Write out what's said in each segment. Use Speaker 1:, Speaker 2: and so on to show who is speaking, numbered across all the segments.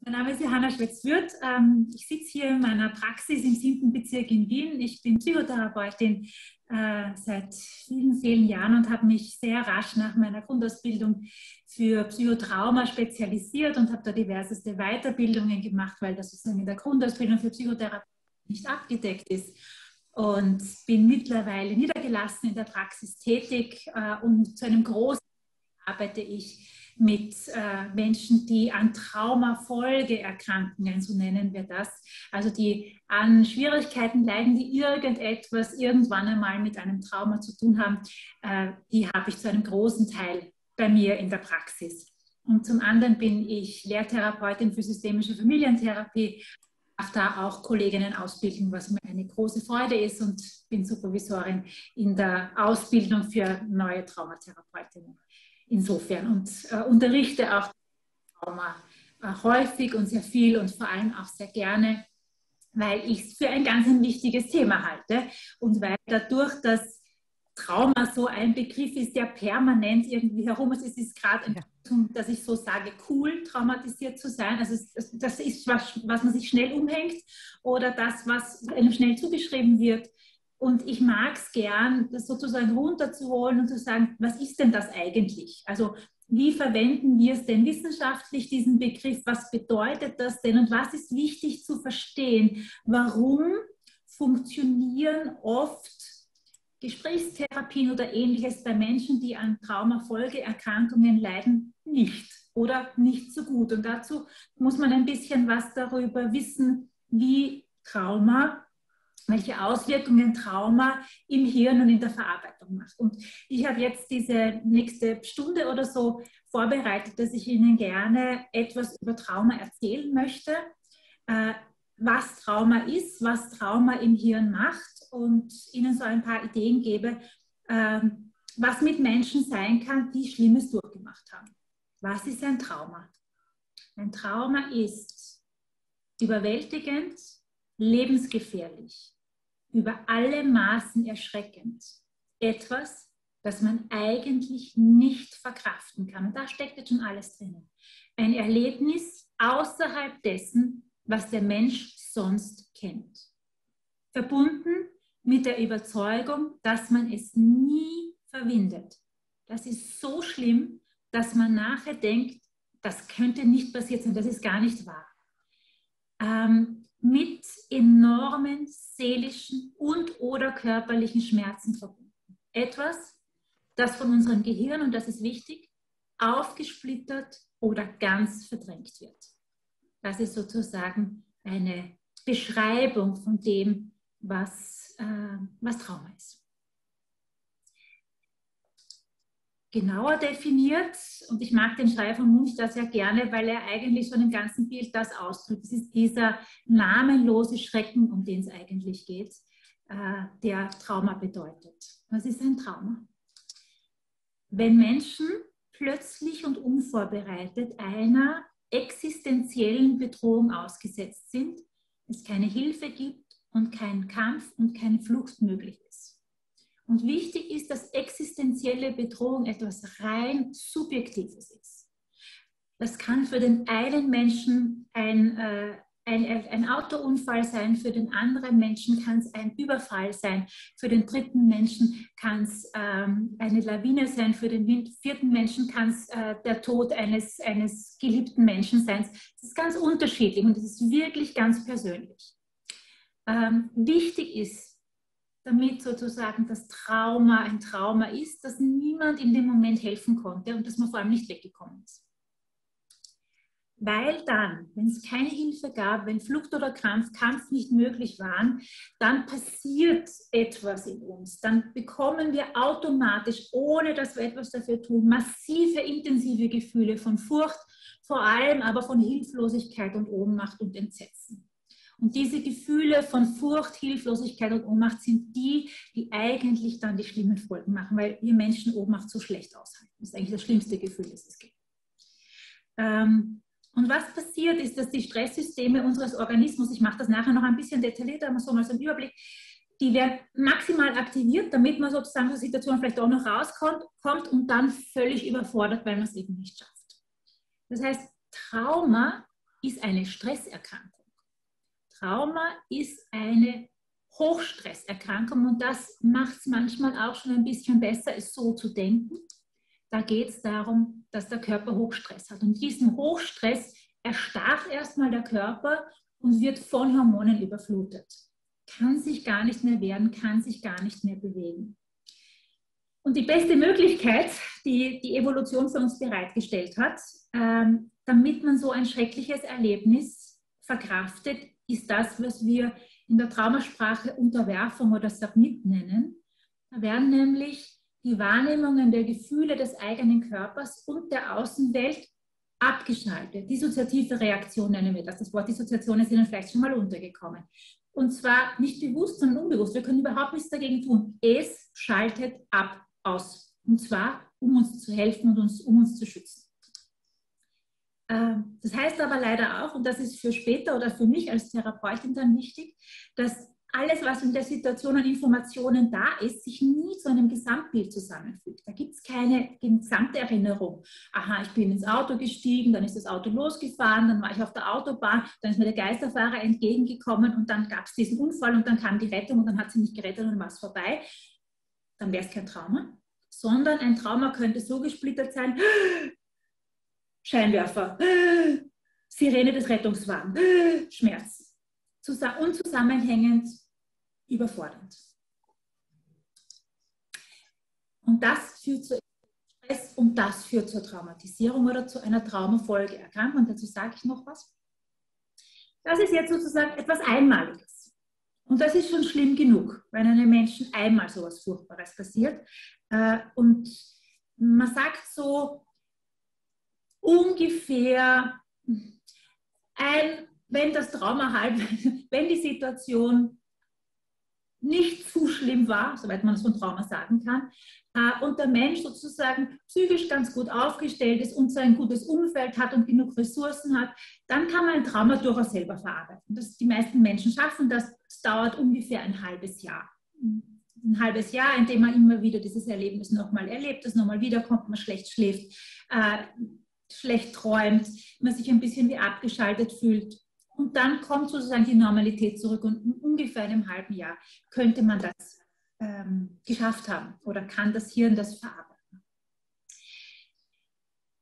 Speaker 1: Mein Name ist Johanna Schwetz-Würth. Ähm, ich sitze hier in meiner Praxis im 7. Bezirk in Wien. Ich bin Psychotherapeutin äh, seit vielen, vielen Jahren und habe mich sehr rasch nach meiner Grundausbildung für Psychotrauma spezialisiert und habe da diverseste Weiterbildungen gemacht, weil das sozusagen in der Grundausbildung für Psychotherapie nicht abgedeckt ist. Und bin mittlerweile niedergelassen in der Praxis tätig äh, und zu einem großen arbeite ich mit äh, Menschen, die an Traumafolgeerkrankungen, so nennen wir das, also die an Schwierigkeiten leiden, die irgendetwas irgendwann einmal mit einem Trauma zu tun haben, äh, die habe ich zu einem großen Teil bei mir in der Praxis. Und zum anderen bin ich Lehrtherapeutin für systemische Familientherapie, darf da auch Kolleginnen ausbilden, was mir eine große Freude ist und bin Supervisorin in der Ausbildung für neue Traumatherapeutinnen insofern und äh, unterrichte auch Trauma äh, häufig und sehr viel und vor allem auch sehr gerne, weil ich es für ein ganz ein wichtiges Thema halte und weil dadurch, dass Trauma so ein Begriff ist, der permanent irgendwie herum ist. Es ist gerade, dass ich so sage, cool, traumatisiert zu sein. Also das ist was, was man sich schnell umhängt oder das, was einem schnell zugeschrieben wird. Und ich mag es gern, das sozusagen runterzuholen und zu sagen, was ist denn das eigentlich? Also wie verwenden wir es denn wissenschaftlich, diesen Begriff? Was bedeutet das denn? Und was ist wichtig zu verstehen? Warum funktionieren oft Gesprächstherapien oder ähnliches bei Menschen, die an Traumafolgeerkrankungen leiden, nicht oder nicht so gut? Und dazu muss man ein bisschen was darüber wissen, wie Trauma welche Auswirkungen Trauma im Hirn und in der Verarbeitung macht. Und ich habe jetzt diese nächste Stunde oder so vorbereitet, dass ich Ihnen gerne etwas über Trauma erzählen möchte, äh, was Trauma ist, was Trauma im Hirn macht und Ihnen so ein paar Ideen gebe, ähm, was mit Menschen sein kann, die Schlimmes durchgemacht haben. Was ist ein Trauma? Ein Trauma ist überwältigend, lebensgefährlich, über alle Maßen erschreckend. Etwas, das man eigentlich nicht verkraften kann. Und da steckt jetzt schon alles drin. Ein Erlebnis außerhalb dessen, was der Mensch sonst kennt. Verbunden mit der Überzeugung, dass man es nie verwindet. Das ist so schlimm, dass man nachher denkt, das könnte nicht passiert sein, das ist gar nicht wahr. Ähm, mit enormen seelischen und oder körperlichen Schmerzen verbunden. Etwas, das von unserem Gehirn, und das ist wichtig, aufgesplittert oder ganz verdrängt wird. Das ist sozusagen eine Beschreibung von dem, was, äh, was Trauma ist. Genauer definiert und ich mag den Schrei von Munch da sehr gerne, weil er eigentlich schon im ganzen Bild das ausdrückt. Es ist dieser namenlose Schrecken, um den es eigentlich geht, äh, der Trauma bedeutet. Was ist ein Trauma? Wenn Menschen plötzlich und unvorbereitet einer existenziellen Bedrohung ausgesetzt sind, es keine Hilfe gibt und kein Kampf und keine Flucht möglich ist. Und wichtig ist, dass existenzielle Bedrohung etwas rein Subjektives ist. Das kann für den einen Menschen ein, äh, ein, ein Autounfall sein, für den anderen Menschen kann es ein Überfall sein, für den dritten Menschen kann es ähm, eine Lawine sein, für den vierten Menschen kann es äh, der Tod eines, eines geliebten Menschen sein. Es ist ganz unterschiedlich und es ist wirklich ganz persönlich. Ähm, wichtig ist, damit sozusagen das Trauma ein Trauma ist, dass niemand in dem Moment helfen konnte und dass man vor allem nicht weggekommen ist. Weil dann, wenn es keine Hilfe gab, wenn Flucht oder Kampf, Kampf nicht möglich waren, dann passiert etwas in uns. Dann bekommen wir automatisch, ohne dass wir etwas dafür tun, massive, intensive Gefühle von Furcht, vor allem aber von Hilflosigkeit und Ohnmacht und Entsetzen. Und diese Gefühle von Furcht, Hilflosigkeit und Ohnmacht sind die, die eigentlich dann die schlimmen Folgen machen, weil wir Menschen Ohnmacht so schlecht aushalten. Das ist eigentlich das schlimmste Gefühl, das es gibt. Ähm, und was passiert ist, dass die Stresssysteme unseres Organismus, ich mache das nachher noch ein bisschen detaillierter, aber so mal so einen Überblick, die werden maximal aktiviert, damit man sozusagen aus der Situation vielleicht auch noch rauskommt kommt und dann völlig überfordert, weil man es eben nicht schafft. Das heißt, Trauma ist eine Stresserkrankung. Trauma ist eine Hochstresserkrankung und das macht es manchmal auch schon ein bisschen besser, es so zu denken. Da geht es darum, dass der Körper Hochstress hat. Und diesen Hochstress erstarrt erstmal der Körper und wird von Hormonen überflutet. Kann sich gar nicht mehr wehren, kann sich gar nicht mehr bewegen. Und die beste Möglichkeit, die die Evolution für uns bereitgestellt hat, ähm, damit man so ein schreckliches Erlebnis verkraftet, ist das, was wir in der Traumasprache Unterwerfung oder Submit nennen. Da werden nämlich die Wahrnehmungen der Gefühle des eigenen Körpers und der Außenwelt abgeschaltet. Dissoziative Reaktion nennen wir das. Das Wort Dissoziation ist Ihnen vielleicht schon mal untergekommen. Und zwar nicht bewusst, sondern unbewusst. Wir können überhaupt nichts dagegen tun. Es schaltet ab aus. Und zwar, um uns zu helfen und uns, um uns zu schützen. Ähm, das heißt aber leider auch, und das ist für später oder für mich als Therapeutin dann wichtig, dass alles, was in der Situation an Informationen da ist, sich nie zu einem Gesamtbild zusammenfügt. Da gibt es keine gesamte Erinnerung. Aha, ich bin ins Auto gestiegen, dann ist das Auto losgefahren, dann war ich auf der Autobahn, dann ist mir der Geisterfahrer entgegengekommen und dann gab es diesen Unfall und dann kam die Rettung und dann hat sie mich gerettet und war es vorbei. Dann wäre es kein Trauma, sondern ein Trauma könnte so gesplittert sein, Scheinwerfer, Sirene des Rettungswagens, Schmerz. Unzusammenhängend, überfordernd. Und das führt zu Stress und das führt zur Traumatisierung oder zu einer Traumafolgeerkrankung. Und dazu sage ich noch was. Das ist jetzt sozusagen etwas Einmaliges. Und das ist schon schlimm genug, wenn einem Menschen einmal so etwas Furchtbares passiert. Äh, und man sagt so, ungefähr ein, wenn das Trauma halb, wenn die Situation nicht zu schlimm war, soweit man es von Trauma sagen kann, äh, und der Mensch sozusagen psychisch ganz gut aufgestellt ist und so ein gutes Umfeld hat und genug Ressourcen hat, dann kann man ein Trauma durchaus selber verarbeiten. Das, die meisten Menschen schaffen das. Dauert ungefähr ein halbes Jahr. Ein halbes Jahr, in dem man immer wieder dieses Erlebnis nochmal erlebt, es nochmal wiederkommt, man schlecht schläft, äh, schlecht träumt, man sich ein bisschen wie abgeschaltet fühlt. Und dann kommt sozusagen die Normalität zurück und in ungefähr einem halben Jahr könnte man das ähm, geschafft haben oder kann das Hirn das verarbeiten.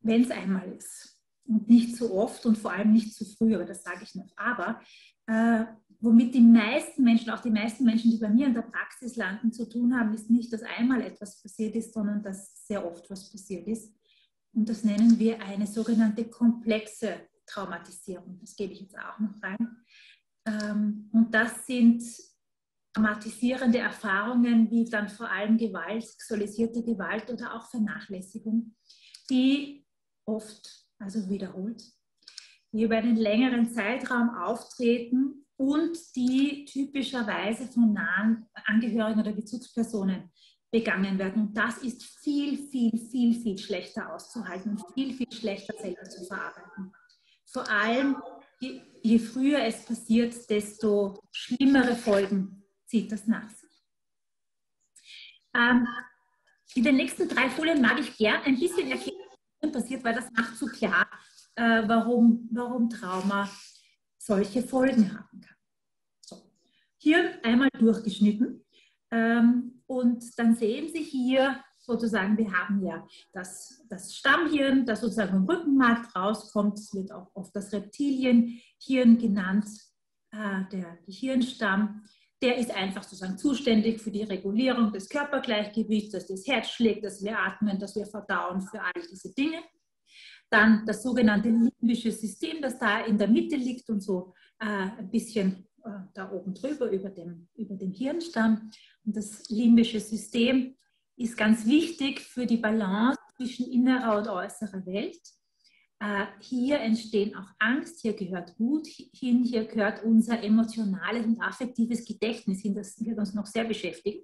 Speaker 1: Wenn es einmal ist und nicht zu oft und vor allem nicht zu früh, aber das sage ich noch. Aber äh, womit die meisten Menschen, auch die meisten Menschen, die bei mir in der Praxis landen, zu tun haben, ist nicht, dass einmal etwas passiert ist, sondern dass sehr oft was passiert ist. Und das nennen wir eine sogenannte komplexe Traumatisierung. Das gebe ich jetzt auch noch rein. Ähm, und das sind traumatisierende Erfahrungen wie dann vor allem Gewalt, sexualisierte Gewalt oder auch Vernachlässigung, die oft, also wiederholt, die über einen längeren Zeitraum auftreten und die typischerweise von nahen Angehörigen oder Bezugspersonen begangen werden. Und das ist viel, viel, viel, viel schlechter auszuhalten und viel, viel schlechter selber zu verarbeiten. Vor allem, je, je früher es passiert, desto schlimmere Folgen zieht das nach sich. Ähm, in den nächsten drei Folien mag ich gern ein bisschen erklären, was passiert, weil das macht so klar, äh, warum, warum Trauma solche Folgen haben kann. So. Hier einmal durchgeschnitten. Ähm, und dann sehen Sie hier sozusagen, wir haben ja das, das Stammhirn, das sozusagen im Rückenmark rauskommt. Es wird auch oft das Reptilienhirn genannt, äh, der Gehirnstamm. Der ist einfach sozusagen zuständig für die Regulierung des Körpergleichgewichts, dass das Herz schlägt, dass wir atmen, dass wir verdauen, für all diese Dinge. Dann das sogenannte limbische System, das da in der Mitte liegt und so äh, ein bisschen da oben drüber über dem, über dem Hirnstamm. Und das limbische System ist ganz wichtig für die Balance zwischen innerer und äußerer Welt. Äh, hier entstehen auch Angst, hier gehört Wut hin, hier gehört unser emotionales und affektives Gedächtnis hin, das wird uns noch sehr beschäftigen.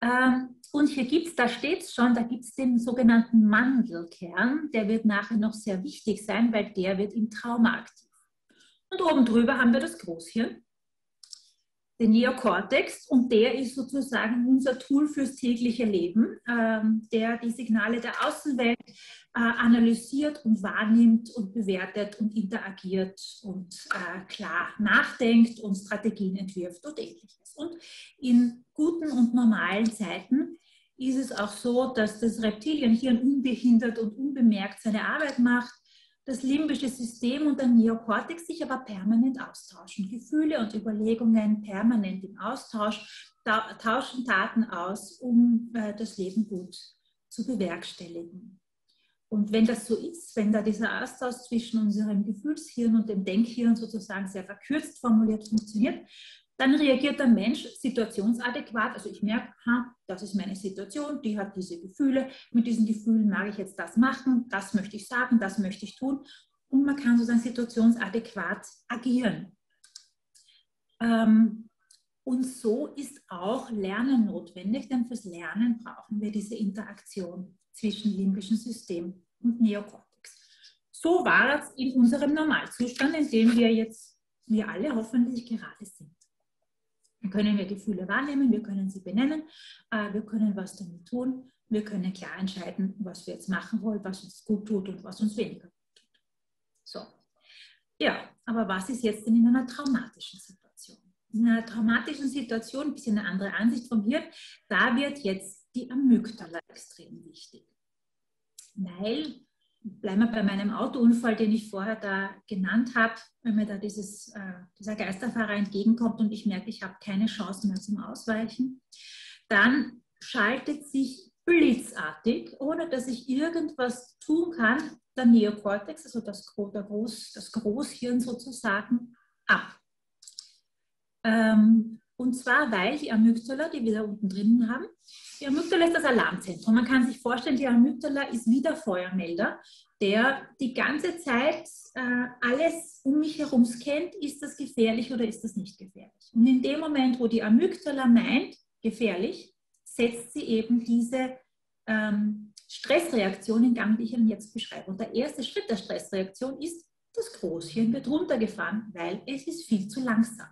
Speaker 1: Ähm, und hier gibt es, da steht es schon, da gibt es den sogenannten Mandelkern, der wird nachher noch sehr wichtig sein, weil der wird im Trauma aktiv. Und oben drüber haben wir das Großhirn. den Neokortex und der ist sozusagen unser Tool fürs tägliche Leben, ähm, der die Signale der Außenwelt äh, analysiert und wahrnimmt und bewertet und interagiert und äh, klar nachdenkt und Strategien entwirft und ähnliches. Und in guten und normalen Zeiten ist es auch so, dass das Reptilienhirn unbehindert und unbemerkt seine Arbeit macht das limbische System und der Neokortex sich aber permanent austauschen. Gefühle und Überlegungen permanent im Austausch, tauschen Daten aus, um äh, das Leben gut zu bewerkstelligen. Und wenn das so ist, wenn da dieser Austausch zwischen unserem Gefühlshirn und dem Denkhirn sozusagen sehr verkürzt formuliert funktioniert, dann reagiert der Mensch situationsadäquat. Also ich merke, ha, das ist meine Situation, die hat diese Gefühle. Mit diesen Gefühlen mag ich jetzt das machen, das möchte ich sagen, das möchte ich tun. Und man kann sozusagen situationsadäquat agieren. Ähm, und so ist auch Lernen notwendig, denn fürs Lernen brauchen wir diese Interaktion zwischen limbischem System und Neokortex. So war es in unserem Normalzustand, in dem wir jetzt, wir alle hoffentlich gerade sind. Dann können wir Gefühle wahrnehmen, wir können sie benennen, äh, wir können was damit tun, wir können klar entscheiden, was wir jetzt machen wollen, was uns gut tut und was uns weniger gut tut. So. Ja, aber was ist jetzt denn in einer traumatischen Situation? In einer traumatischen Situation, ein bisschen eine andere Ansicht vom Hirn, da wird jetzt die Amygdala extrem wichtig. Weil bleiben wir bei meinem Autounfall, den ich vorher da genannt habe, wenn mir da dieses, äh, dieser Geisterfahrer entgegenkommt und ich merke, ich habe keine Chance mehr zum Ausweichen, dann schaltet sich blitzartig, ohne dass ich irgendwas tun kann, der Neokortex, also das, Groß, das Großhirn sozusagen, ab. Ähm, und zwar, weil die Amygdala, die wir da unten drinnen haben, die Amygdala ist das Alarmzentrum. Man kann sich vorstellen, die Amygdala ist wie der Feuermelder, der die ganze Zeit äh, alles um mich herum scannt, ist das gefährlich oder ist das nicht gefährlich. Und in dem Moment, wo die Amygdala meint, gefährlich, setzt sie eben diese ähm, Stressreaktion in Gang, die ich Ihnen jetzt beschreibe. Und der erste Schritt der Stressreaktion ist, das Großhirn wird runtergefahren, weil es ist viel zu langsam.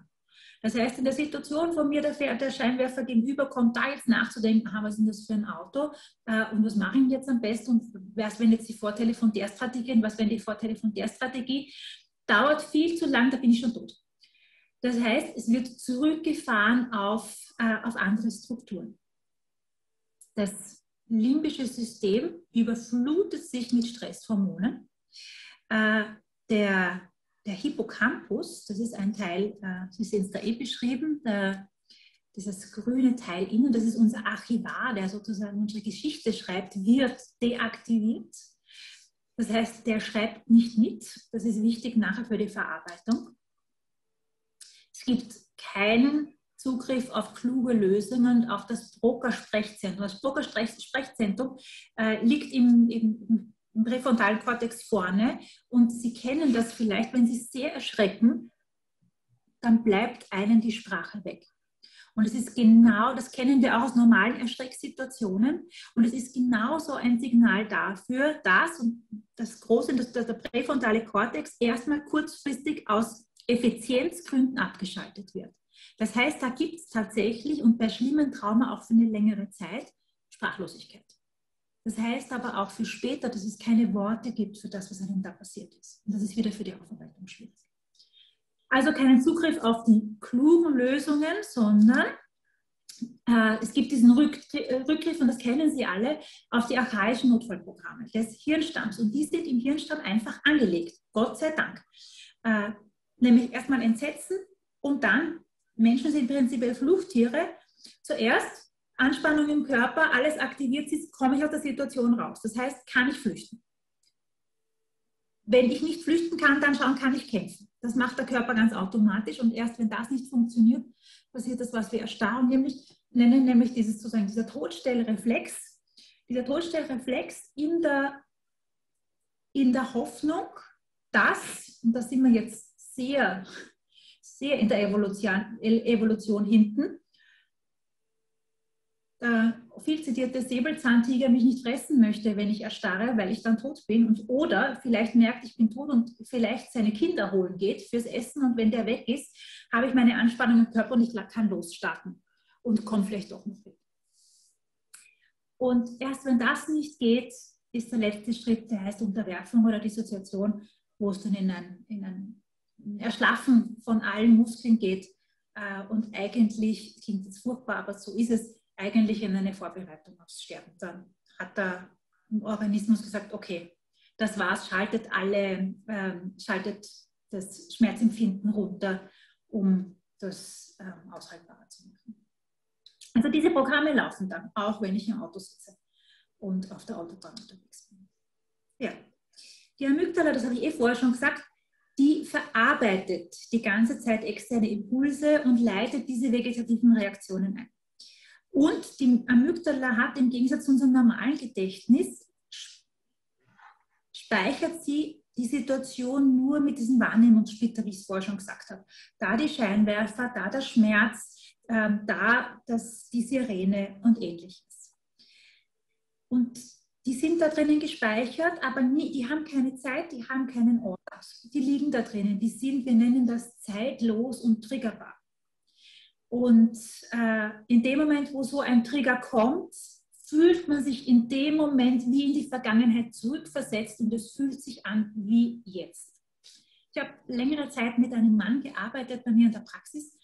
Speaker 1: Das heißt, in der Situation, wo mir der, der Scheinwerfer gegenüber kommt, da jetzt nachzudenken, aha, was ist das für ein Auto äh, und was mache ich jetzt am besten und was wenn jetzt die Vorteile von der Strategie und was wären die Vorteile von der Strategie, dauert viel zu lang, da bin ich schon tot. Das heißt, es wird zurückgefahren auf, äh, auf andere Strukturen. Das limbische System überflutet sich mit Stresshormonen. Äh, der der Hippocampus, das ist ein Teil, äh, Sie sehen es da eh beschrieben, der, dieses grüne Teil innen, das ist unser Archivar, der sozusagen unsere Geschichte schreibt, wird deaktiviert. Das heißt, der schreibt nicht mit. Das ist wichtig nachher für die Verarbeitung. Es gibt keinen Zugriff auf kluge Lösungen auf das Broker-Sprechzentrum. Das Broker-Sprechzentrum äh, liegt im, im, im präfrontalen Kortex vorne und Sie kennen das vielleicht, wenn Sie sehr erschrecken, dann bleibt einem die Sprache weg. Und es ist genau, das kennen wir auch aus normalen Erschrecksituationen. Und es ist genauso ein Signal dafür, dass das große, das, der präfrontale Kortex erstmal kurzfristig aus Effizienzgründen abgeschaltet wird. Das heißt, da gibt es tatsächlich und bei schlimmen Trauma auch für eine längere Zeit Sprachlosigkeit. Das heißt aber auch für später, dass es keine Worte gibt für das, was einem da passiert ist. Und das ist wieder für die Aufarbeitung schwierig. Also keinen Zugriff auf die klugen Lösungen, sondern äh, es gibt diesen Rückgriff, und das kennen Sie alle, auf die archaischen Notfallprogramme des Hirnstamms. Und die sind im Hirnstamm einfach angelegt, Gott sei Dank. Äh, nämlich erstmal Entsetzen und dann, Menschen sind prinzipiell Fluchttiere, zuerst Anspannung im Körper, alles aktiviert ist, komme ich aus der Situation raus. Das heißt, kann ich flüchten. Wenn ich nicht flüchten kann, dann schauen, kann ich kämpfen. Das macht der Körper ganz automatisch und erst wenn das nicht funktioniert, passiert das, was wir Erstarrung nämlich, nennen, nämlich dieses, sozusagen dieser Todstellreflex. Dieser Todstellreflex in der, in der Hoffnung, dass, und da sind wir jetzt sehr, sehr in der Evolution, Evolution hinten, der viel zitierte Säbelzahntiger mich nicht fressen möchte, wenn ich erstarre, weil ich dann tot bin. Und, oder vielleicht merkt, ich bin tot und vielleicht seine Kinder holen geht fürs Essen. Und wenn der weg ist, habe ich meine Anspannung im Körper und ich kann losstarten und komme vielleicht doch noch weg. Und erst wenn das nicht geht, ist der letzte Schritt, der heißt Unterwerfung oder Dissoziation, wo es dann in ein, in ein Erschlaffen von allen Muskeln geht. Äh, und eigentlich, klingt jetzt furchtbar, aber so ist es, eigentlich in eine Vorbereitung aufs Sterben. Dann hat der Organismus gesagt, okay, das war's, schaltet alle, ähm, schaltet das Schmerzempfinden runter, um das ähm, aushaltbarer zu machen. Also diese Programme laufen dann, auch wenn ich im Auto sitze und auf der Autobahn unterwegs bin. Ja, die Amygdala, das habe ich eh vorher schon gesagt, die verarbeitet die ganze Zeit externe Impulse und leitet diese vegetativen Reaktionen ein. Und die Amygdala hat im Gegensatz zu unserem normalen Gedächtnis, speichert sie die Situation nur mit diesem Wahrnehmungssplitter, wie ich es vorher schon gesagt habe. Da die Scheinwerfer, da der Schmerz, ähm, da das, die Sirene und ähnliches. Und die sind da drinnen gespeichert, aber nie, die haben keine Zeit, die haben keinen Ort. Die liegen da drinnen, die sind, wir nennen das zeitlos und triggerbar. Und äh, in dem Moment, wo so ein Trigger kommt, fühlt man sich in dem Moment wie in die Vergangenheit zurückversetzt und es fühlt sich an wie jetzt. Ich habe längere Zeit mit einem Mann gearbeitet bei mir in der Praxis.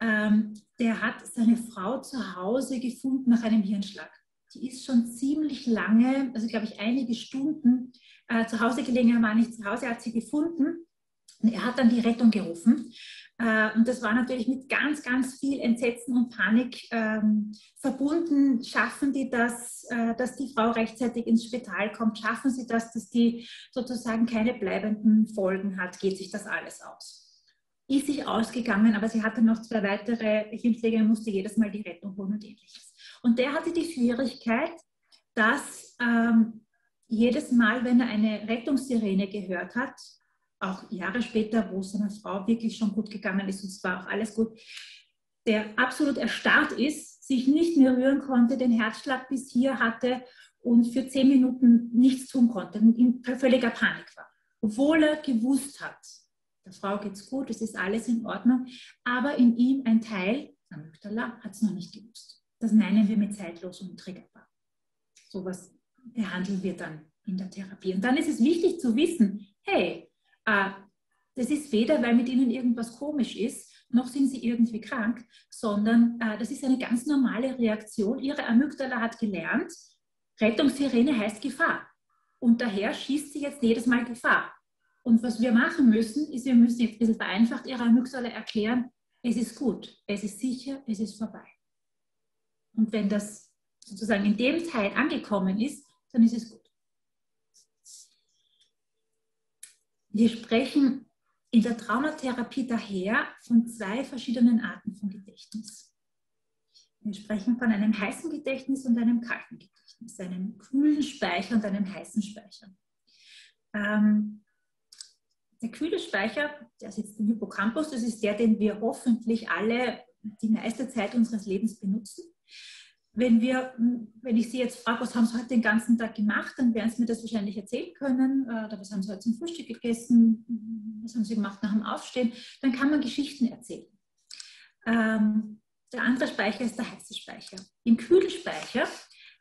Speaker 1: Ähm, der hat seine Frau zu Hause gefunden nach einem Hirnschlag. Die ist schon ziemlich lange, also glaube ich einige Stunden äh, zu Hause gelegen, er war nicht zu Hause, er hat sie gefunden. Und er hat dann die Rettung gerufen. Äh, und das war natürlich mit ganz, ganz viel Entsetzen und Panik ähm, verbunden. Schaffen die das, äh, dass die Frau rechtzeitig ins Spital kommt? Schaffen sie das, dass die sozusagen keine bleibenden Folgen hat? Geht sich das alles aus? Ist sich ausgegangen, aber sie hatte noch zwei weitere und musste jedes Mal die Rettung holen und ähnliches. Und der hatte die Schwierigkeit, dass ähm, jedes Mal, wenn er eine Rettungssirene gehört hat, auch Jahre später, wo es seiner Frau wirklich schon gut gegangen ist und es war auch alles gut, der absolut erstarrt ist, sich nicht mehr rühren konnte, den Herzschlag bis hier hatte und für zehn Minuten nichts tun konnte in völliger Panik war. Obwohl er gewusst hat, der Frau geht es gut, es ist alles in Ordnung, aber in ihm ein Teil, Amygdala, hat es noch nicht gewusst. Das meinen wir mit zeitlos und triggerbar. Sowas behandeln wir dann in der Therapie. Und dann ist es wichtig zu wissen, hey, das ist weder, weil mit ihnen irgendwas komisch ist, noch sind sie irgendwie krank, sondern äh, das ist eine ganz normale Reaktion. Ihre Amygdala hat gelernt, Rettungssirene heißt Gefahr. Und daher schießt sie jetzt jedes Mal Gefahr. Und was wir machen müssen, ist, wir müssen jetzt ein bisschen vereinfacht ihrer Amygdala erklären, es ist gut, es ist sicher, es ist vorbei. Und wenn das sozusagen in dem Teil angekommen ist, dann ist es gut. Wir sprechen in der Traumatherapie daher von zwei verschiedenen Arten von Gedächtnis. Wir sprechen von einem heißen Gedächtnis und einem kalten Gedächtnis, einem kühlen Speicher und einem heißen Speicher. Ähm, der kühle Speicher, der sitzt im Hippocampus, das ist der, den wir hoffentlich alle die meiste Zeit unseres Lebens benutzen wenn, wir, wenn ich Sie jetzt frage, was haben Sie heute den ganzen Tag gemacht, dann werden Sie mir das wahrscheinlich erzählen können. Äh, oder was haben Sie heute zum Frühstück gegessen? Was haben Sie gemacht nach dem Aufstehen? Dann kann man Geschichten erzählen. Ähm, der andere Speicher ist der heiße Speicher. Im Kühlspeicher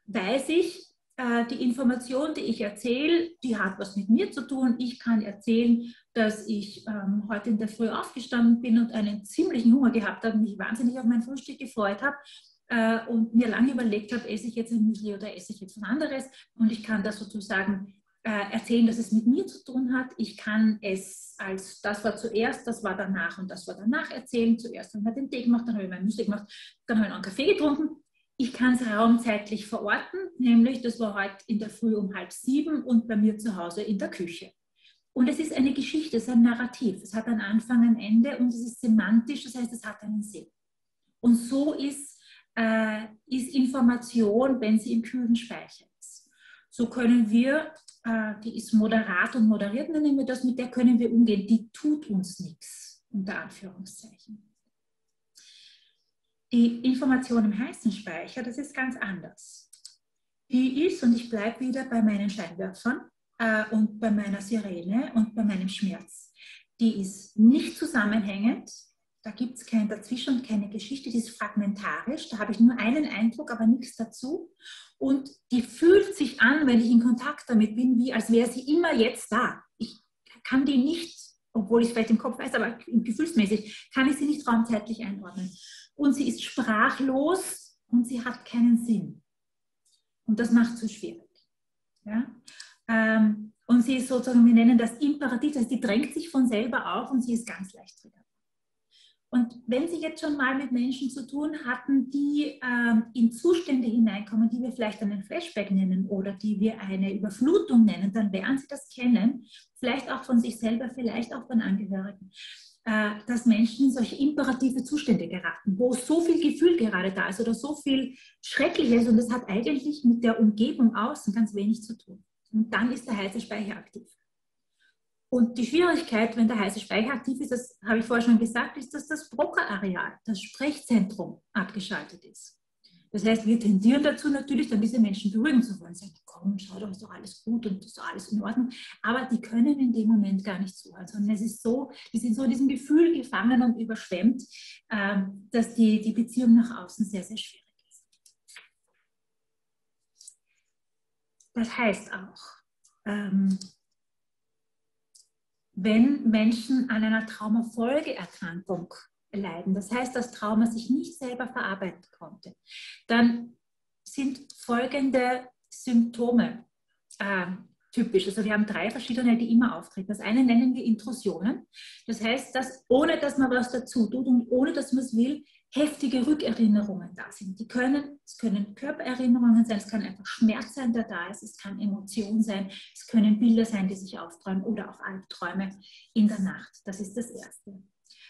Speaker 1: weiß ich, äh, die Information, die ich erzähle, die hat was mit mir zu tun. Ich kann erzählen, dass ich ähm, heute in der Früh aufgestanden bin und einen ziemlichen Hunger gehabt habe und mich wahnsinnig auf mein Frühstück gefreut habe äh, und mir lange überlegt habe, esse ich jetzt ein Müsli oder esse ich jetzt ein anderes. Und ich kann das sozusagen äh, erzählen, dass es mit mir zu tun hat. Ich kann es als, das war zuerst, das war danach und das war danach erzählen. Zuerst haben wir den Tee gemacht, dann habe ich mein Müsli gemacht, dann habe ich noch einen Kaffee getrunken. Ich kann es raumzeitlich verorten, nämlich das war heute in der Früh um halb sieben und bei mir zu Hause in der Küche. Und es ist eine Geschichte, es ist ein Narrativ. Es hat einen Anfang, ein Ende und es ist semantisch, das heißt, es hat einen Sinn. Und so ist äh, ist Information, wenn sie im kühlen Speicher ist. So können wir, äh, die ist moderat und moderiert, nennen wir das, mit der können wir umgehen. Die tut uns nichts, unter Anführungszeichen. Die Information im heißen Speicher, das ist ganz anders. Die ist, und ich bleibe wieder bei meinen Scheinwerfern äh, und bei meiner Sirene und bei meinem Schmerz, die ist nicht zusammenhängend, da gibt es kein Dazwischen und keine Geschichte, die ist fragmentarisch, da habe ich nur einen Eindruck, aber nichts dazu. Und die fühlt sich an, wenn ich in Kontakt damit bin, wie als wäre sie immer jetzt da. Ich kann die nicht, obwohl ich es vielleicht im Kopf weiß, aber gefühlsmäßig kann ich sie nicht raumzeitlich einordnen. Und sie ist sprachlos und sie hat keinen Sinn. Und das macht es so schwierig. Ja? Ähm, und sie ist sozusagen, wir nennen das Imperativ, das heißt, die drängt sich von selber auf und sie ist ganz leicht triggerbar. Und wenn Sie jetzt schon mal mit Menschen zu tun hatten, die ähm, in Zustände hineinkommen, die wir vielleicht einen Flashback nennen oder die wir eine Überflutung nennen, dann werden Sie das kennen, vielleicht auch von sich selber, vielleicht auch von Angehörigen, äh, dass Menschen in solche imperative Zustände geraten, wo so viel Gefühl gerade da ist oder so viel Schreckliches und das hat eigentlich mit der Umgebung außen ganz wenig zu tun. Und dann ist der heiße Speicher aktiv. Und die Schwierigkeit, wenn der heiße Speicher aktiv ist, das habe ich vorher schon gesagt, ist, dass das Brockerareal, das Sprechzentrum, abgeschaltet ist. Das heißt, wir tendieren dazu natürlich, dann diese Menschen beruhigen zu wollen. Sagen, komm, schau doch, ist doch alles gut und ist doch alles in Ordnung. Aber die können in dem Moment gar nicht zuhören, sondern es ist so, die sind so in diesem Gefühl gefangen und überschwemmt, ähm, dass die, die Beziehung nach außen sehr, sehr schwierig ist. Das heißt auch, ähm, wenn Menschen an einer Traumafolgeerkrankung leiden, das heißt, das Trauma sich nicht selber verarbeiten konnte, dann sind folgende Symptome äh, typisch. Also wir haben drei verschiedene, die immer auftreten. Das eine nennen wir Intrusionen. Das heißt, dass ohne dass man was dazu tut und ohne dass man es will, heftige Rückerinnerungen da sind. Die können, es können Körpererinnerungen sein, es kann einfach Schmerz sein, der da ist, es kann Emotion sein, es können Bilder sein, die sich aufträumen oder auch Albträume in der Nacht. Das ist das Erste.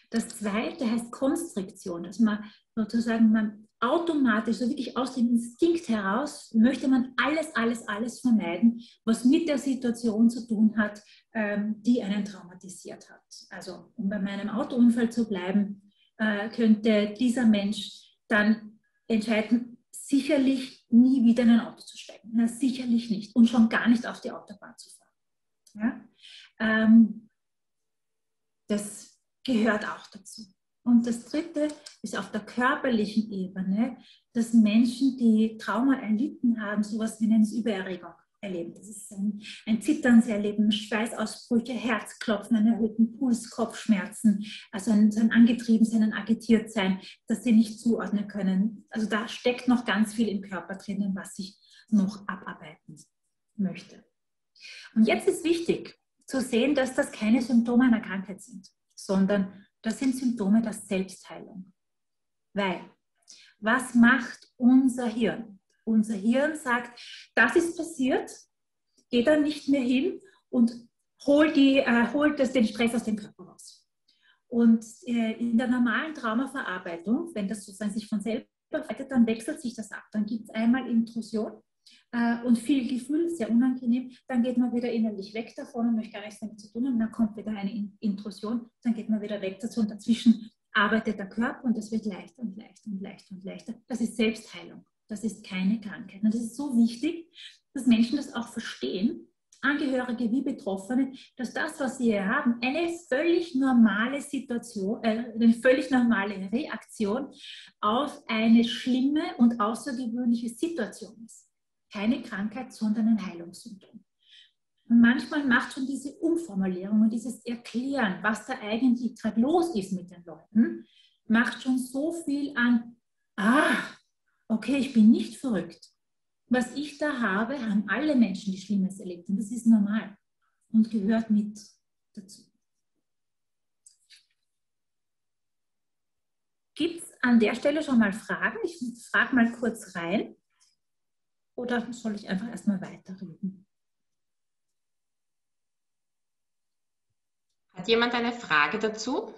Speaker 1: Das Zweite heißt Konstriktion, dass man sozusagen man automatisch, so wirklich aus dem Instinkt heraus, möchte man alles, alles, alles vermeiden, was mit der Situation zu tun hat, ähm, die einen traumatisiert hat. Also um bei meinem Autounfall zu bleiben, äh, könnte dieser Mensch dann entscheiden, sicherlich nie wieder in ein Auto zu steigen. Na, sicherlich nicht. Und schon gar nicht auf die Autobahn zu fahren. Ja? Ähm, das gehört auch dazu. Und das Dritte ist auf der körperlichen Ebene, dass Menschen, die Trauma erlitten haben, sowas wie eine Übererregung erleben. Das ist ein, ein Zittern, sie erleben Schweißausbrüche, Herzklopfen, einen erhöhten Puls, Kopfschmerzen, also ein, so ein Angetriebensein, ein Agitiertsein, das sie nicht zuordnen können. Also da steckt noch ganz viel im Körper drinnen, was ich noch abarbeiten möchte. Und jetzt ist wichtig zu sehen, dass das keine Symptome einer Krankheit sind, sondern das sind Symptome der Selbstheilung. Weil, was macht unser Hirn? Unser Hirn sagt, das ist passiert, geht dann nicht mehr hin und holt, die, äh, holt das, den Stress aus dem Körper raus. Und äh, in der normalen Traumaverarbeitung, wenn das sozusagen sich von selber verhält, dann wechselt sich das ab. Dann gibt es einmal Intrusion äh, und viel Gefühl, sehr unangenehm. Dann geht man wieder innerlich weg davon und möchte gar nichts damit zu tun haben. Dann kommt wieder eine in Intrusion, dann geht man wieder weg dazu und dazwischen arbeitet der Körper und das wird leichter und leichter und leichter und leichter. Das ist Selbstheilung. Das ist keine Krankheit. Und das ist so wichtig, dass Menschen das auch verstehen, Angehörige wie Betroffene, dass das, was sie hier haben, eine völlig normale Situation, äh, eine völlig normale Reaktion auf eine schlimme und außergewöhnliche Situation ist. Keine Krankheit, sondern ein Heilungssymptom. Und manchmal macht schon diese Umformulierung und dieses Erklären, was da eigentlich gerade los ist mit den Leuten, macht schon so viel an, ah, okay, ich bin nicht verrückt. Was ich da habe, haben alle Menschen, die Schlimmes erlebt. Und das ist normal und gehört mit dazu. Gibt es an der Stelle schon mal Fragen? Ich frage mal kurz rein. Oder soll ich einfach erstmal weiterreden?
Speaker 2: Hat jemand eine Frage dazu?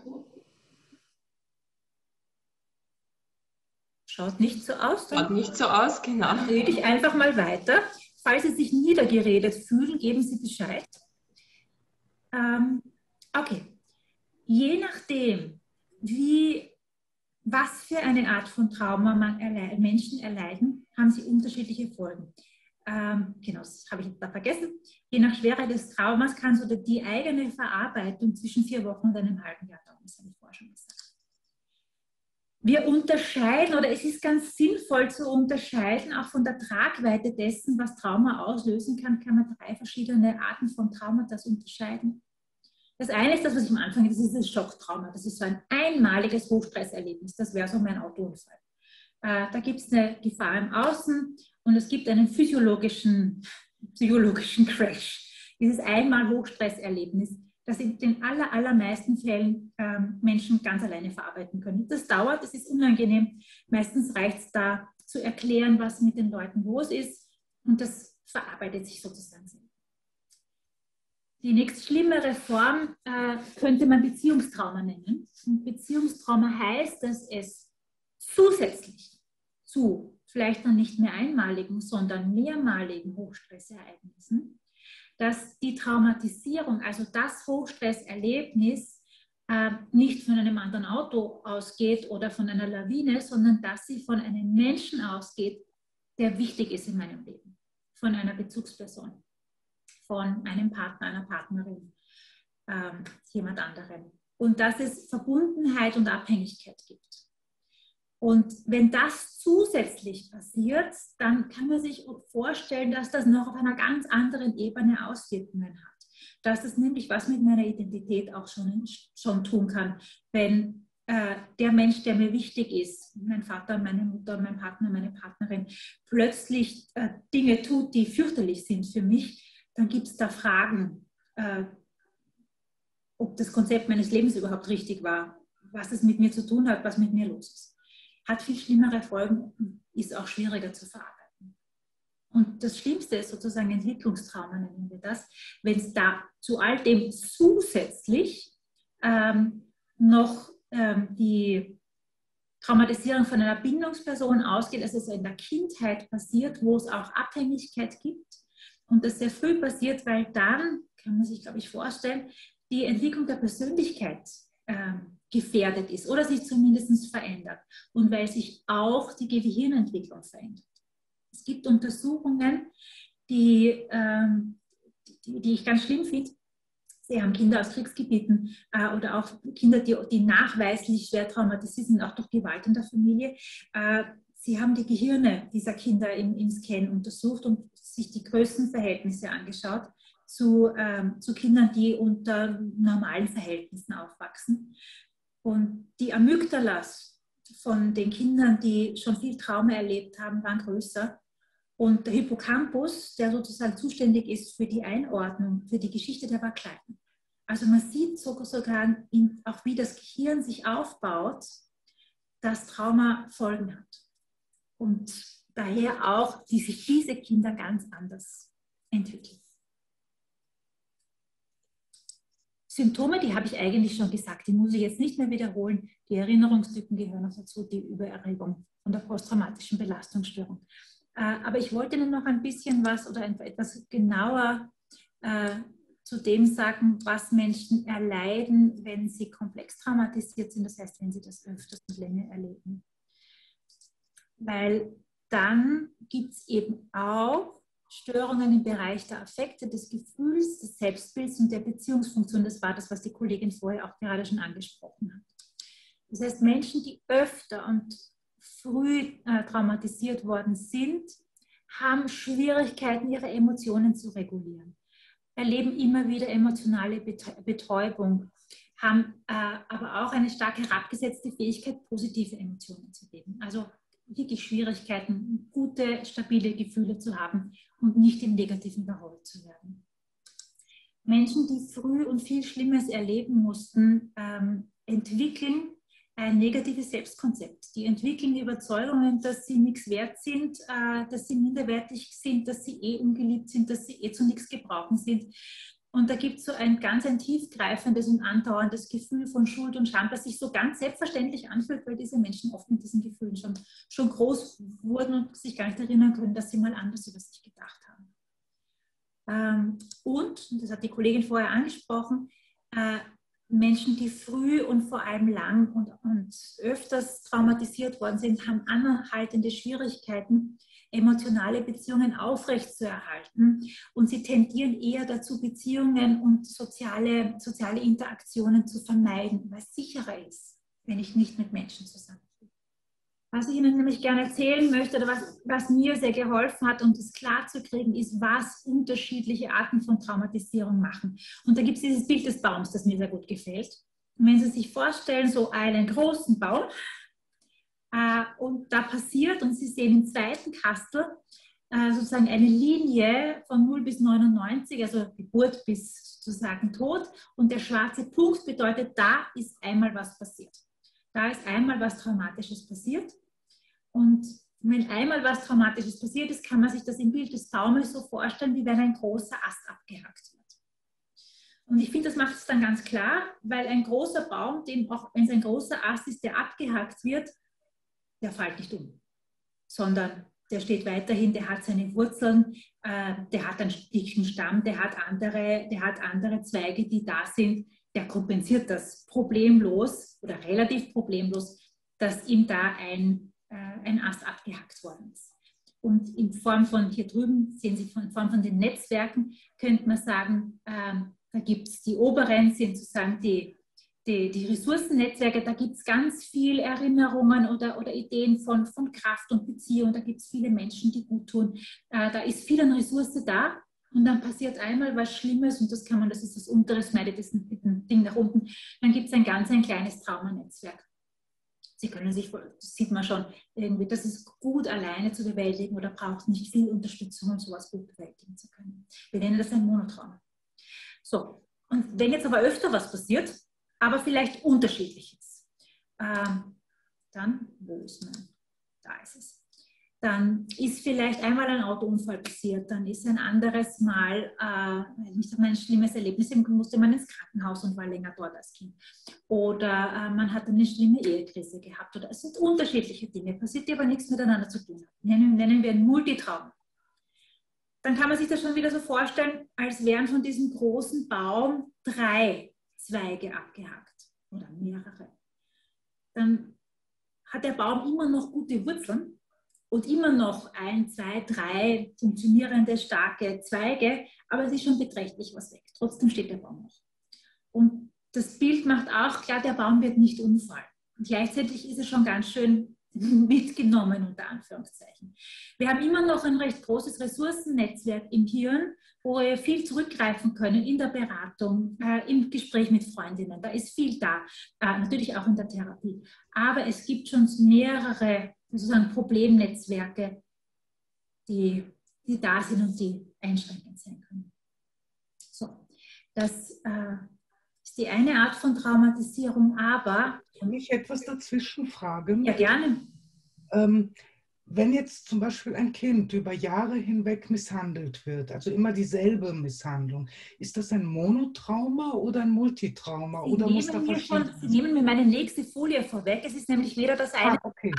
Speaker 1: Schaut nicht so aus.
Speaker 2: Schaut nicht so aus, genau.
Speaker 1: Rede ich einfach mal weiter. Falls Sie sich niedergeredet fühlen, geben Sie Bescheid. Ähm, okay. Je nachdem, wie was für eine Art von Trauma man erle Menschen erleiden, haben sie unterschiedliche Folgen. Ähm, genau, das habe ich da vergessen. Je nach Schwere des Traumas kann so die eigene Verarbeitung zwischen vier Wochen und einem halben Jahr dauern. Das habe ich vorher schon gesagt. Wir unterscheiden, oder es ist ganz sinnvoll zu unterscheiden, auch von der Tragweite dessen, was Trauma auslösen kann, kann man drei verschiedene Arten von Traumata unterscheiden. Das eine ist das, was ich am Anfang, das ist das Schocktrauma. Das ist so ein einmaliges Hochstresserlebnis. Das wäre so mein Autounfall. Äh, da gibt es eine Gefahr im Außen und es gibt einen physiologischen, psychologischen Crash. Dieses einmal Hochstresserlebnis, das in den aller, allermeisten Fällen ähm, Menschen ganz alleine verarbeiten können. Das dauert, das ist unangenehm. Meistens reicht es da zu erklären, was mit den Leuten los ist und das verarbeitet sich sozusagen die nächst schlimmere Form äh, könnte man Beziehungstrauma nennen. Und Beziehungstrauma heißt, dass es zusätzlich zu vielleicht dann nicht mehr einmaligen, sondern mehrmaligen Hochstressereignissen, dass die Traumatisierung, also das Hochstresserlebnis, äh, nicht von einem anderen Auto ausgeht oder von einer Lawine, sondern dass sie von einem Menschen ausgeht, der wichtig ist in meinem Leben, von einer Bezugsperson von einem Partner, einer Partnerin, ähm, jemand anderem. Und dass es Verbundenheit und Abhängigkeit gibt. Und wenn das zusätzlich passiert, dann kann man sich vorstellen, dass das noch auf einer ganz anderen Ebene Auswirkungen hat. Dass es nämlich was mit meiner Identität auch schon, schon tun kann. Wenn äh, der Mensch, der mir wichtig ist, mein Vater, meine Mutter, mein Partner, meine Partnerin, plötzlich äh, Dinge tut, die fürchterlich sind für mich, dann gibt es da Fragen, äh, ob das Konzept meines Lebens überhaupt richtig war, was es mit mir zu tun hat, was mit mir los ist. Hat viel schlimmere Folgen, ist auch schwieriger zu verarbeiten. Und das Schlimmste ist sozusagen Entwicklungstrauma, nennen wir das, wenn es da zu all dem zusätzlich ähm, noch ähm, die Traumatisierung von einer Bindungsperson ausgeht, also so in der Kindheit passiert, wo es auch Abhängigkeit gibt und das sehr früh passiert, weil dann, kann man sich, glaube ich, vorstellen, die Entwicklung der Persönlichkeit äh, gefährdet ist oder sich zumindest verändert. Und weil sich auch die Gehirnentwicklung verändert. Es gibt Untersuchungen, die, ähm, die, die ich ganz schlimm finde. Sie haben Kinder aus Kriegsgebieten äh, oder auch Kinder, die, die nachweislich schwer traumatisiert sind, auch durch Gewalt in der Familie. Äh, Sie haben die Gehirne dieser Kinder im, im Scan untersucht und sich die Größenverhältnisse angeschaut zu, ähm, zu Kindern, die unter normalen Verhältnissen aufwachsen. Und die Amygdalas von den Kindern, die schon viel Trauma erlebt haben, waren größer. Und der Hippocampus, der sozusagen zuständig ist für die Einordnung, für die Geschichte, der war klein. Also man sieht sogar in, auch, wie das Gehirn sich aufbaut, dass Trauma Folgen hat und daher auch, wie sich diese Kinder ganz anders entwickeln. Symptome, die habe ich eigentlich schon gesagt, die muss ich jetzt nicht mehr wiederholen. Die Erinnerungstypen gehören auch dazu, die Übererregung und der posttraumatischen Belastungsstörung. Äh, aber ich wollte Ihnen noch ein bisschen was oder etwas genauer äh, zu dem sagen, was Menschen erleiden, wenn sie komplex traumatisiert sind, das heißt, wenn sie das öfters und länger erleben weil dann gibt es eben auch Störungen im Bereich der Affekte, des Gefühls, des Selbstbilds und der Beziehungsfunktion. Das war das, was die Kollegin vorher auch gerade schon angesprochen hat. Das heißt, Menschen, die öfter und früh äh, traumatisiert worden sind, haben Schwierigkeiten, ihre Emotionen zu regulieren, erleben immer wieder emotionale Betäubung, haben äh, aber auch eine stark herabgesetzte Fähigkeit, positive Emotionen zu geben. Also wirklich Schwierigkeiten, gute, stabile Gefühle zu haben und nicht im Negativen überholt zu werden. Menschen, die früh und viel Schlimmes erleben mussten, ähm, entwickeln ein negatives Selbstkonzept. Die entwickeln Überzeugungen, dass sie nichts wert sind, äh, dass sie minderwertig sind, dass sie eh ungeliebt sind, dass sie eh zu nichts gebrauchen sind. Und da gibt es so ein ganz ein tiefgreifendes und andauerndes Gefühl von Schuld und Scham, das sich so ganz selbstverständlich anfühlt, weil diese Menschen oft mit diesen Gefühlen schon, schon groß wurden und sich gar nicht erinnern können, dass sie mal anders über sich gedacht haben. Ähm, und, das hat die Kollegin vorher angesprochen, äh, Menschen, die früh und vor allem lang und, und öfters traumatisiert worden sind, haben anhaltende Schwierigkeiten, emotionale Beziehungen aufrechtzuerhalten. Und sie tendieren eher dazu, Beziehungen und soziale, soziale Interaktionen zu vermeiden, weil es sicherer ist, wenn ich nicht mit Menschen zusammen bin. Was ich Ihnen nämlich gerne erzählen möchte oder was, was mir sehr geholfen hat, um das klar zu kriegen, ist, was unterschiedliche Arten von Traumatisierung machen. Und da gibt es dieses Bild des Baums, das mir sehr gut gefällt. Und wenn Sie sich vorstellen, so einen großen Baum, äh, und da passiert, und Sie sehen im zweiten Kastel, äh, sozusagen eine Linie von 0 bis 99, also Geburt bis sozusagen Tod. Und der schwarze Punkt bedeutet, da ist einmal was passiert. Da ist einmal was Traumatisches passiert. Und wenn einmal was Traumatisches passiert ist, kann man sich das im Bild des Baumes so vorstellen, wie wenn ein großer Ast abgehackt wird. Und ich finde, das macht es dann ganz klar, weil ein großer Baum, dem auch wenn es ein großer Ast ist, der abgehackt wird, der fällt nicht um, sondern der steht weiterhin, der hat seine Wurzeln, äh, der hat einen dicken Stamm, der hat, andere, der hat andere Zweige, die da sind, der kompensiert das problemlos oder relativ problemlos, dass ihm da ein, äh, ein Ast abgehackt worden ist. Und in Form von, hier drüben sehen Sie, in Form von den Netzwerken, könnte man sagen, ähm, da gibt es die oberen, sind sozusagen die die, die Ressourcennetzwerke, da gibt es ganz viele Erinnerungen oder, oder Ideen von, von Kraft und Beziehung. Da gibt es viele Menschen, die gut tun. Äh, da ist viel an Ressource da. Und dann passiert einmal was Schlimmes und das kann man, das ist das untere Smiley, das Ding nach unten. Dann gibt es ein ganz ein kleines Traumanetzwerk. Sie können sich, das sieht man schon, irgendwie, das ist gut alleine zu bewältigen oder braucht nicht viel Unterstützung, um sowas gut bewältigen zu können. Wir nennen das ein Monotrauma. So, und wenn jetzt aber öfter was passiert, aber vielleicht unterschiedliches. Ähm, dann, wo ist mein? Da ist es. Dann ist vielleicht einmal ein Autounfall passiert, dann ist ein anderes Mal, äh, ich habe ein schlimmes Erlebnis, musste man ins Krankenhaus und war länger dort als Kind. Oder äh, man hat eine schlimme Ehekrise gehabt. Oder es sind unterschiedliche Dinge passiert, die aber nichts miteinander zu tun haben. Nennen, nennen wir ein Multitraum dann kann man sich das schon wieder so vorstellen, als wären von diesem großen Baum drei Zweige abgehackt oder mehrere, dann hat der Baum immer noch gute Wurzeln und immer noch ein, zwei, drei funktionierende, starke Zweige, aber es ist schon beträchtlich was weg. Trotzdem steht der Baum noch. Und das Bild macht auch klar, der Baum wird nicht umfallen. Und gleichzeitig ist es schon ganz schön mitgenommen, unter Anführungszeichen. Wir haben immer noch ein recht großes Ressourcennetzwerk im Hirn, wo wir viel zurückgreifen können in der Beratung, äh, im Gespräch mit Freundinnen. Da ist viel da, äh, natürlich auch in der Therapie. Aber es gibt schon mehrere sozusagen Problemnetzwerke, die, die da sind und die einschränkend sein können. So, das äh, ist die eine Art von Traumatisierung, aber.
Speaker 3: Kann ich etwas dazwischen fragen?
Speaker 1: Ja, gerne.
Speaker 3: Ähm, wenn jetzt zum Beispiel ein Kind über Jahre hinweg misshandelt wird, also immer dieselbe Misshandlung, ist das ein Monotrauma oder ein Multitrauma?
Speaker 1: Sie,
Speaker 3: oder
Speaker 1: nehmen, muss da mir schon, Sie nehmen mir meine nächste Folie vorweg. Es ist nämlich weder das eine, ah, okay.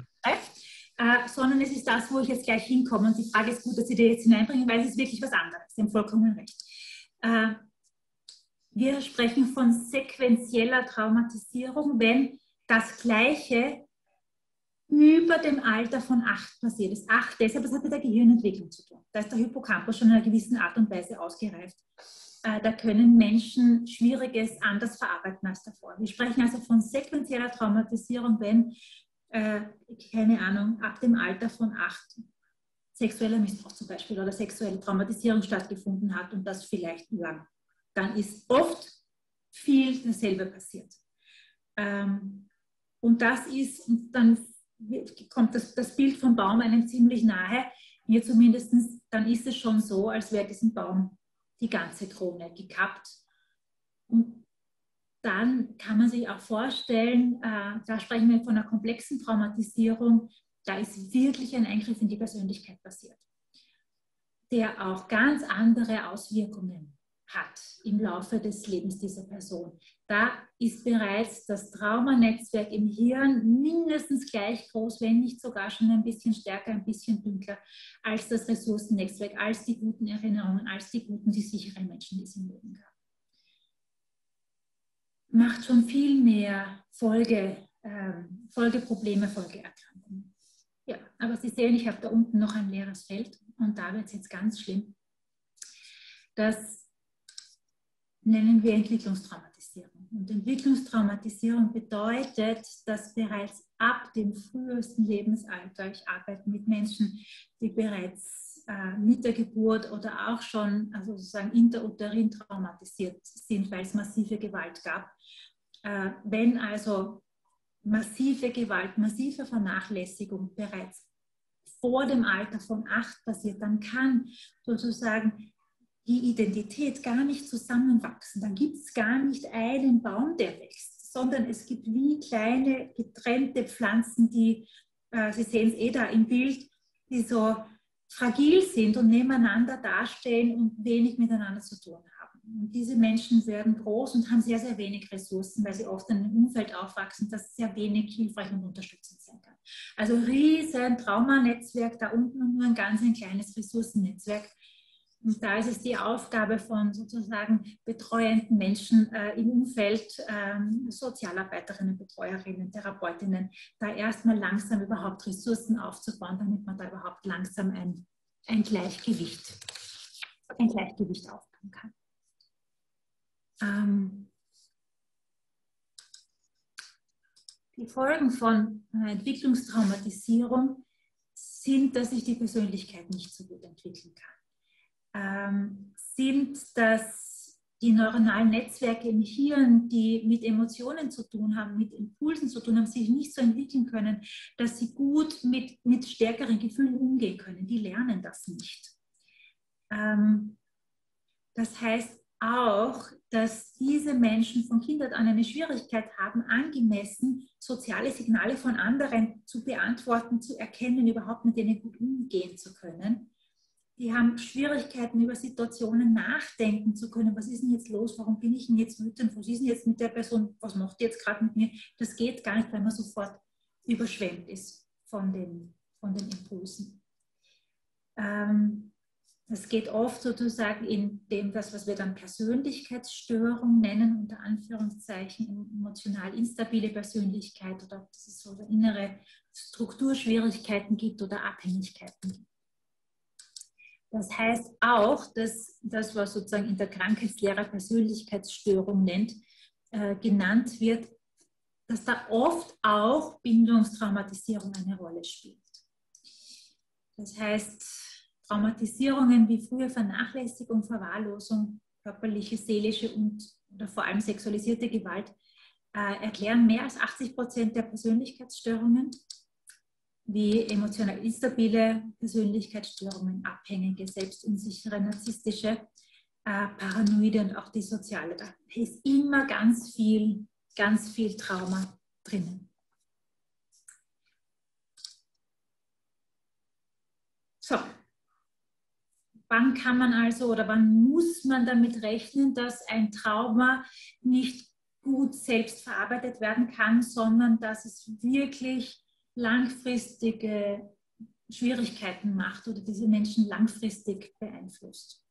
Speaker 1: äh, sondern es ist das, wo ich jetzt gleich hinkomme. Und die Frage ist gut, dass Sie da jetzt hineinbringen, weil es ist wirklich was anderes. Sie haben vollkommen recht. Äh, wir sprechen von sequenzieller Traumatisierung, wenn das Gleiche über dem Alter von acht passiert ist. Acht, deshalb, das hat mit der Gehirnentwicklung zu tun. Da ist der Hippocampus schon in einer gewissen Art und Weise ausgereift. Äh, da können Menschen Schwieriges anders verarbeiten als davor. Wir sprechen also von sequenzieller Traumatisierung, wenn, äh, keine Ahnung, ab dem Alter von acht sexueller Missbrauch zum Beispiel oder sexuelle Traumatisierung stattgefunden hat und das vielleicht lang. Dann ist oft viel dasselbe passiert. Ähm, und das ist dann kommt das, das Bild vom Baum einem ziemlich nahe. Mir zumindest, dann ist es schon so, als wäre diesem Baum die ganze Krone gekappt. Und dann kann man sich auch vorstellen, äh, da sprechen wir von einer komplexen Traumatisierung, da ist wirklich ein Eingriff in die Persönlichkeit passiert, der auch ganz andere Auswirkungen hat im Laufe des Lebens dieser Person. Da ist bereits das Traumanetzwerk im Hirn mindestens gleich groß, wenn nicht sogar schon ein bisschen stärker, ein bisschen dunkler als das Ressourcennetzwerk, als die guten Erinnerungen, als die guten, die sicheren Menschen, die es im Leben gab. macht schon viel mehr Folge, äh, Folgeprobleme, Folgeerkrankungen. Ja, aber Sie sehen, ich habe da unten noch ein leeres Feld und da wird es jetzt ganz schlimm. Das nennen wir Entwicklungstraumatisierung. Und Entwicklungstraumatisierung bedeutet, dass bereits ab dem frühesten Lebensalter, ich arbeite mit Menschen, die bereits äh, mit der Geburt oder auch schon also sozusagen interuterin traumatisiert sind, weil es massive Gewalt gab. Äh, wenn also massive Gewalt, massive Vernachlässigung bereits vor dem Alter von acht passiert, dann kann sozusagen die Identität gar nicht zusammenwachsen. Dann gibt es gar nicht einen Baum, der wächst, sondern es gibt wie kleine getrennte Pflanzen, die, äh, Sie sehen es eh da im Bild, die so fragil sind und nebeneinander dastehen und wenig miteinander zu tun haben. Und diese Menschen werden groß und haben sehr, sehr wenig Ressourcen, weil sie oft in einem Umfeld aufwachsen, das sehr wenig hilfreich und unterstützend sein kann. Also riesen Traumanetzwerk da unten und nur ein ganz ein kleines Ressourcennetzwerk und da ist es die Aufgabe von sozusagen betreuenden Menschen äh, im Umfeld, ähm, Sozialarbeiterinnen, Betreuerinnen, Therapeutinnen, da erstmal langsam überhaupt Ressourcen aufzubauen, damit man da überhaupt langsam ein, ein Gleichgewicht, ein Gleichgewicht aufbauen kann. Ähm, die Folgen von äh, Entwicklungstraumatisierung sind, dass sich die Persönlichkeit nicht so gut entwickeln kann ähm, sind, dass die neuronalen Netzwerke im Hirn, die mit Emotionen zu tun haben, mit Impulsen zu tun haben, sich nicht so entwickeln können, dass sie gut mit, mit stärkeren Gefühlen umgehen können. Die lernen das nicht. Ähm, das heißt auch, dass diese Menschen von Kindheit an eine Schwierigkeit haben, angemessen soziale Signale von anderen zu beantworten, zu erkennen, überhaupt mit denen gut umgehen zu können die haben Schwierigkeiten, über Situationen nachdenken zu können. Was ist denn jetzt los? Warum bin ich denn jetzt wütend? Was ist denn jetzt mit der Person? Was macht die jetzt gerade mit mir? Das geht gar nicht, weil man sofort überschwemmt ist von den, von den Impulsen. Ähm, das geht oft sozusagen in dem, das, was wir dann Persönlichkeitsstörung nennen, unter Anführungszeichen, emotional instabile Persönlichkeit oder dass es so innere Strukturschwierigkeiten gibt oder Abhängigkeiten gibt. Das heißt auch, dass das, was sozusagen in der Krankheitslehre Persönlichkeitsstörung nennt, äh, genannt wird, dass da oft auch Bindungstraumatisierung eine Rolle spielt. Das heißt, Traumatisierungen wie frühe Vernachlässigung, Verwahrlosung, körperliche, seelische und oder vor allem sexualisierte Gewalt äh, erklären mehr als 80 Prozent der Persönlichkeitsstörungen wie emotional instabile Persönlichkeitsstörungen, abhängige, selbstunsichere, narzisstische, äh, paranoide und auch die soziale. Da ist immer ganz viel, ganz viel Trauma drinnen. So, wann kann man also oder wann muss man damit rechnen, dass ein Trauma nicht gut selbst verarbeitet werden kann, sondern dass es wirklich langfristige Schwierigkeiten macht oder diese Menschen langfristig beeinflusst.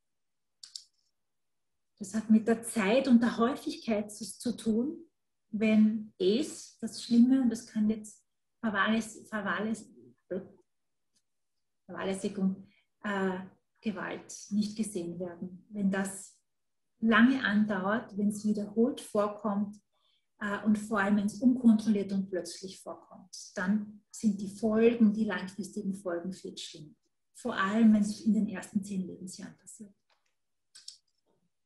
Speaker 1: Das hat mit der Zeit und der Häufigkeit zu tun, wenn es, das Schlimme, und das kann jetzt Verwahrlässigung, äh, Gewalt nicht gesehen werden. Wenn das lange andauert, wenn es wiederholt vorkommt, und vor allem, wenn es unkontrolliert und plötzlich vorkommt, dann sind die Folgen, die langfristigen Folgen viel schlimm. Vor allem, wenn es in den ersten zehn Lebensjahren passiert.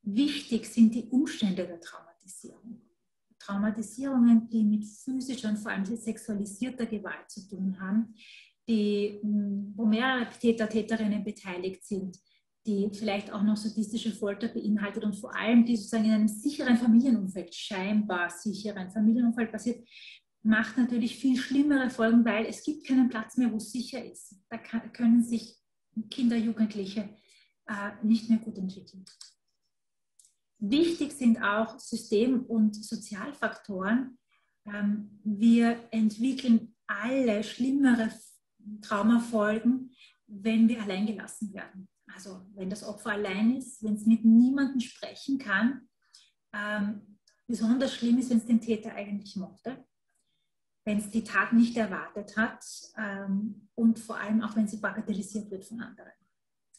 Speaker 1: Wichtig sind die Umstände der Traumatisierung. Traumatisierungen, die mit physischer und vor allem sexualisierter Gewalt zu tun haben, die, wo mehrere Täter, Täterinnen beteiligt sind, die vielleicht auch noch sadistische Folter beinhaltet und vor allem die sozusagen in einem sicheren Familienumfeld, scheinbar sicheren Familienumfeld passiert, macht natürlich viel schlimmere Folgen, weil es gibt keinen Platz mehr, wo es sicher ist. Da kann, können sich Kinder, Jugendliche äh, nicht mehr gut entwickeln. Wichtig sind auch System- und Sozialfaktoren. Ähm, wir entwickeln alle schlimmere Traumafolgen, wenn wir alleingelassen werden. Also wenn das Opfer allein ist, wenn es mit niemandem sprechen kann, ähm, Besonders schlimm ist, wenn es den Täter eigentlich mochte, wenn es die Tat nicht erwartet hat ähm, und vor allem auch, wenn sie bagatellisiert wird von anderen.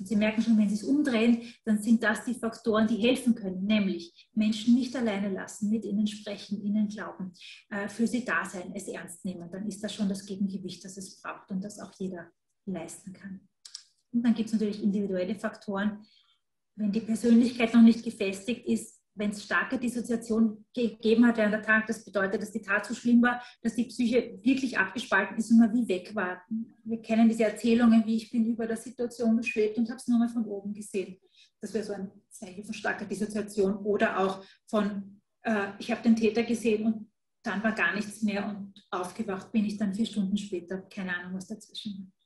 Speaker 1: Und Sie merken schon, wenn Sie es umdrehen, dann sind das die Faktoren, die helfen können, nämlich Menschen nicht alleine lassen, mit ihnen sprechen, ihnen glauben, äh, für sie da sein, es ernst nehmen. Dann ist das schon das Gegengewicht, das es braucht und das auch jeder leisten kann. Und dann gibt es natürlich individuelle Faktoren. Wenn die Persönlichkeit noch nicht gefestigt ist, wenn es starke Dissoziation gegeben hat während der Tat, das bedeutet, dass die Tat so schlimm war, dass die Psyche wirklich abgespalten ist und mal wie weg war. Wir kennen diese Erzählungen, wie ich bin über der Situation geschwebt und habe es nur mal von oben gesehen. Das wäre so ein Zeichen von starker Dissoziation. Oder auch von, äh, ich habe den Täter gesehen und dann war gar nichts mehr und aufgewacht bin ich dann vier Stunden später, keine Ahnung, was dazwischen war.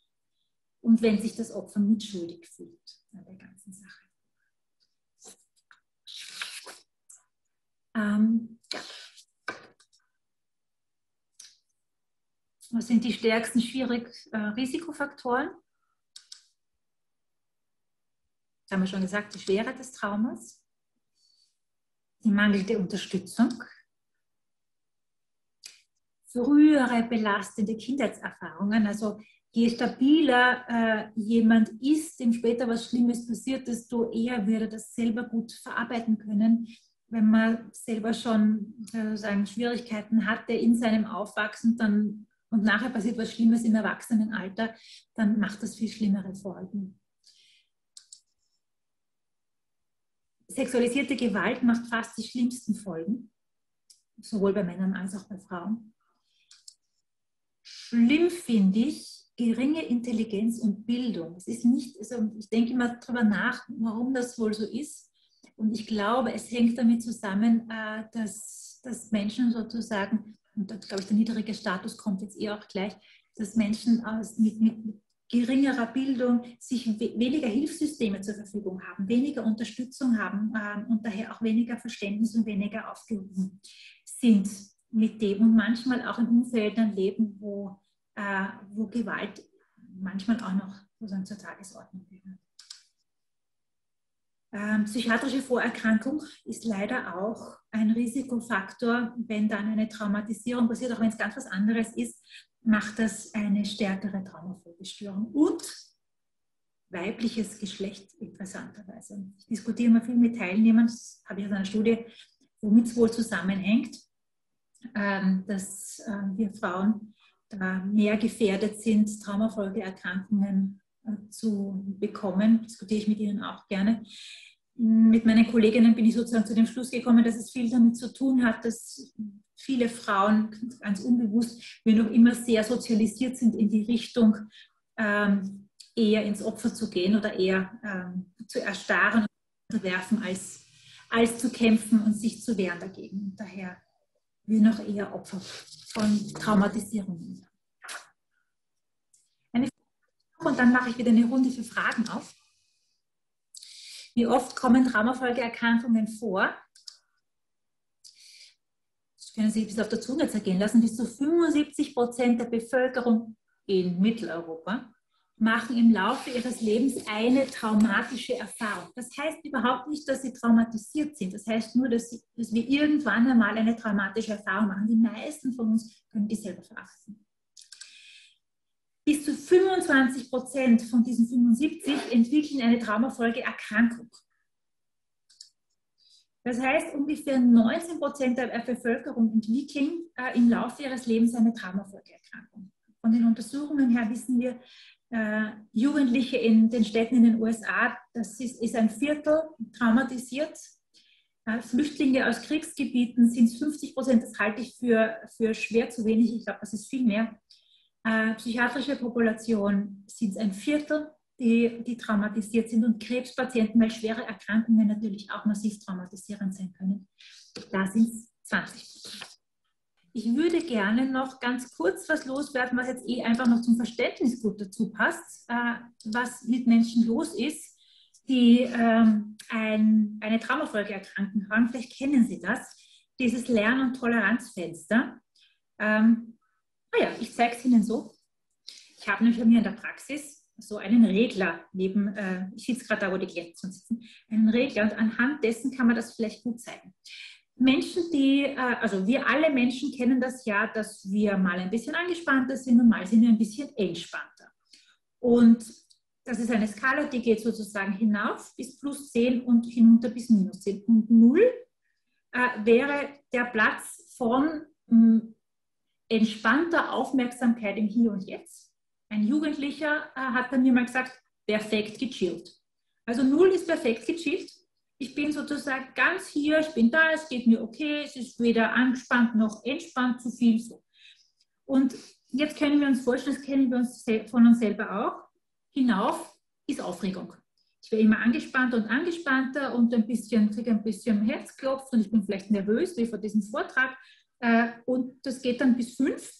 Speaker 1: Und wenn sich das Opfer mitschuldig fühlt an der ganzen Sache. Ähm, ja. Was sind die stärksten schwierig äh, Risikofaktoren? Das haben wir schon gesagt, die Schwere des Traumas, die mangelnde Unterstützung, frühere belastende Kindheitserfahrungen. Also je stabiler äh, jemand ist, dem später was Schlimmes passiert, desto eher wird er das selber gut verarbeiten können, wenn man selber schon sozusagen Schwierigkeiten hatte in seinem Aufwachsen dann, und nachher passiert was Schlimmes im Erwachsenenalter, dann macht das viel schlimmere Folgen. Sexualisierte Gewalt macht fast die schlimmsten Folgen, sowohl bei Männern als auch bei Frauen. Schlimm finde ich geringe Intelligenz und Bildung. Es ist nicht, also ich denke immer darüber nach, warum das wohl so ist und ich glaube, es hängt damit zusammen, äh, dass, dass Menschen sozusagen, und da glaube ich, der niedrige Status kommt jetzt eh auch gleich, dass Menschen aus, mit, mit geringerer Bildung sich weniger Hilfssysteme zur Verfügung haben, weniger Unterstützung haben ähm, und daher auch weniger Verständnis und weniger aufgehoben sind mit dem und manchmal auch in Umfeldern leben, wo, äh, wo Gewalt manchmal auch noch sozusagen zur Tagesordnung gehört. Ähm, psychiatrische Vorerkrankung ist leider auch ein Risikofaktor, wenn dann eine Traumatisierung passiert, auch wenn es ganz was anderes ist, macht das eine stärkere Traumafolgestörung. Und weibliches Geschlecht interessanterweise. Ich diskutiere immer viel mit Teilnehmern, das habe ich aus einer Studie, womit es wohl zusammenhängt, ähm, dass ähm, wir Frauen da mehr gefährdet sind, Traumafolgeerkrankungen zu bekommen. Diskutiere ich mit Ihnen auch gerne. Mit meinen Kolleginnen bin ich sozusagen zu dem Schluss gekommen, dass es viel damit zu tun hat, dass viele Frauen ganz unbewusst wir noch immer sehr sozialisiert sind in die Richtung, ähm, eher ins Opfer zu gehen oder eher ähm, zu erstarren und zu werfen, als, als zu kämpfen und sich zu wehren dagegen. Daher wir noch eher Opfer von Traumatisierungen. und dann mache ich wieder eine Runde für Fragen auf. Wie oft kommen Traumafolgeerkrankungen vor? Das können Sie bis auf der Zunge zergehen lassen. Bis zu 75 Prozent der Bevölkerung in Mitteleuropa machen im Laufe ihres Lebens eine traumatische Erfahrung. Das heißt überhaupt nicht, dass sie traumatisiert sind. Das heißt nur, dass, sie, dass wir irgendwann einmal eine traumatische Erfahrung machen. Die meisten von uns können die selber verarbeiten bis zu 25 Prozent von diesen 75 entwickeln eine Traumafolgeerkrankung. Das heißt, ungefähr 19 Prozent der Bevölkerung entwickeln äh, im Laufe ihres Lebens eine Traumafolgeerkrankung. Von den Untersuchungen her wissen wir, äh, Jugendliche in den Städten in den USA, das ist, ist ein Viertel traumatisiert. Äh, Flüchtlinge aus Kriegsgebieten sind 50 Prozent, das halte ich für, für schwer zu wenig. Ich glaube, das ist viel mehr äh, psychiatrische Population sind ein Viertel, die, die traumatisiert sind und Krebspatienten, weil schwere Erkrankungen natürlich auch massiv traumatisierend sein können. Da sind es 20 Prozent. Ich würde gerne noch ganz kurz was loswerden, was jetzt eh einfach noch zum Verständnis gut dazu passt, äh, was mit Menschen los ist, die ähm, ein, eine Traumafolgeerkrankung haben. Vielleicht kennen Sie das, dieses Lern- und Toleranzfenster. Ähm, Ah ja, ich zeige es Ihnen so. Ich habe nämlich bei mir in der Praxis so einen Regler neben, äh, ich sitze gerade da, wo die Klienten sitzen, einen Regler und anhand dessen kann man das vielleicht gut zeigen. Menschen, die, äh, also wir alle Menschen kennen das ja, dass wir mal ein bisschen angespannter sind und mal sind wir ein bisschen entspannter. Und das ist eine Skala, die geht sozusagen hinauf bis plus 10 und hinunter bis minus 10. Und 0 äh, wäre der Platz von hm, entspannter Aufmerksamkeit im Hier und Jetzt. Ein Jugendlicher äh, hat dann mir mal gesagt, perfekt gechillt. Also 0 ist perfekt gechillt ich bin sozusagen ganz hier, ich bin da, es geht mir okay, es ist weder angespannt noch entspannt zu viel so. Und jetzt können wir uns vorstellen, das kennen wir uns von uns selber auch, hinauf ist Aufregung. Ich werde immer angespannt und angespannter und ein bisschen, kriege ein bisschen Herzklopf und ich bin vielleicht nervös wie vor diesem Vortrag. Äh, und das geht dann bis fünf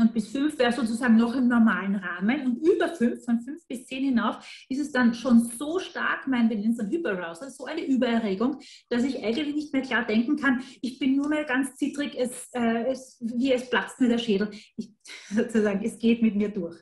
Speaker 1: und bis fünf wäre sozusagen noch im normalen Rahmen. Und über fünf, von fünf bis zehn hinauf, ist es dann schon so stark, mein dann Hyperarousal, so eine Übererregung, dass ich eigentlich nicht mehr klar denken kann, ich bin nur mehr ganz zittrig, es, äh, es, wie es platzt mir der Schädel. Ich, sozusagen, es geht mit mir durch.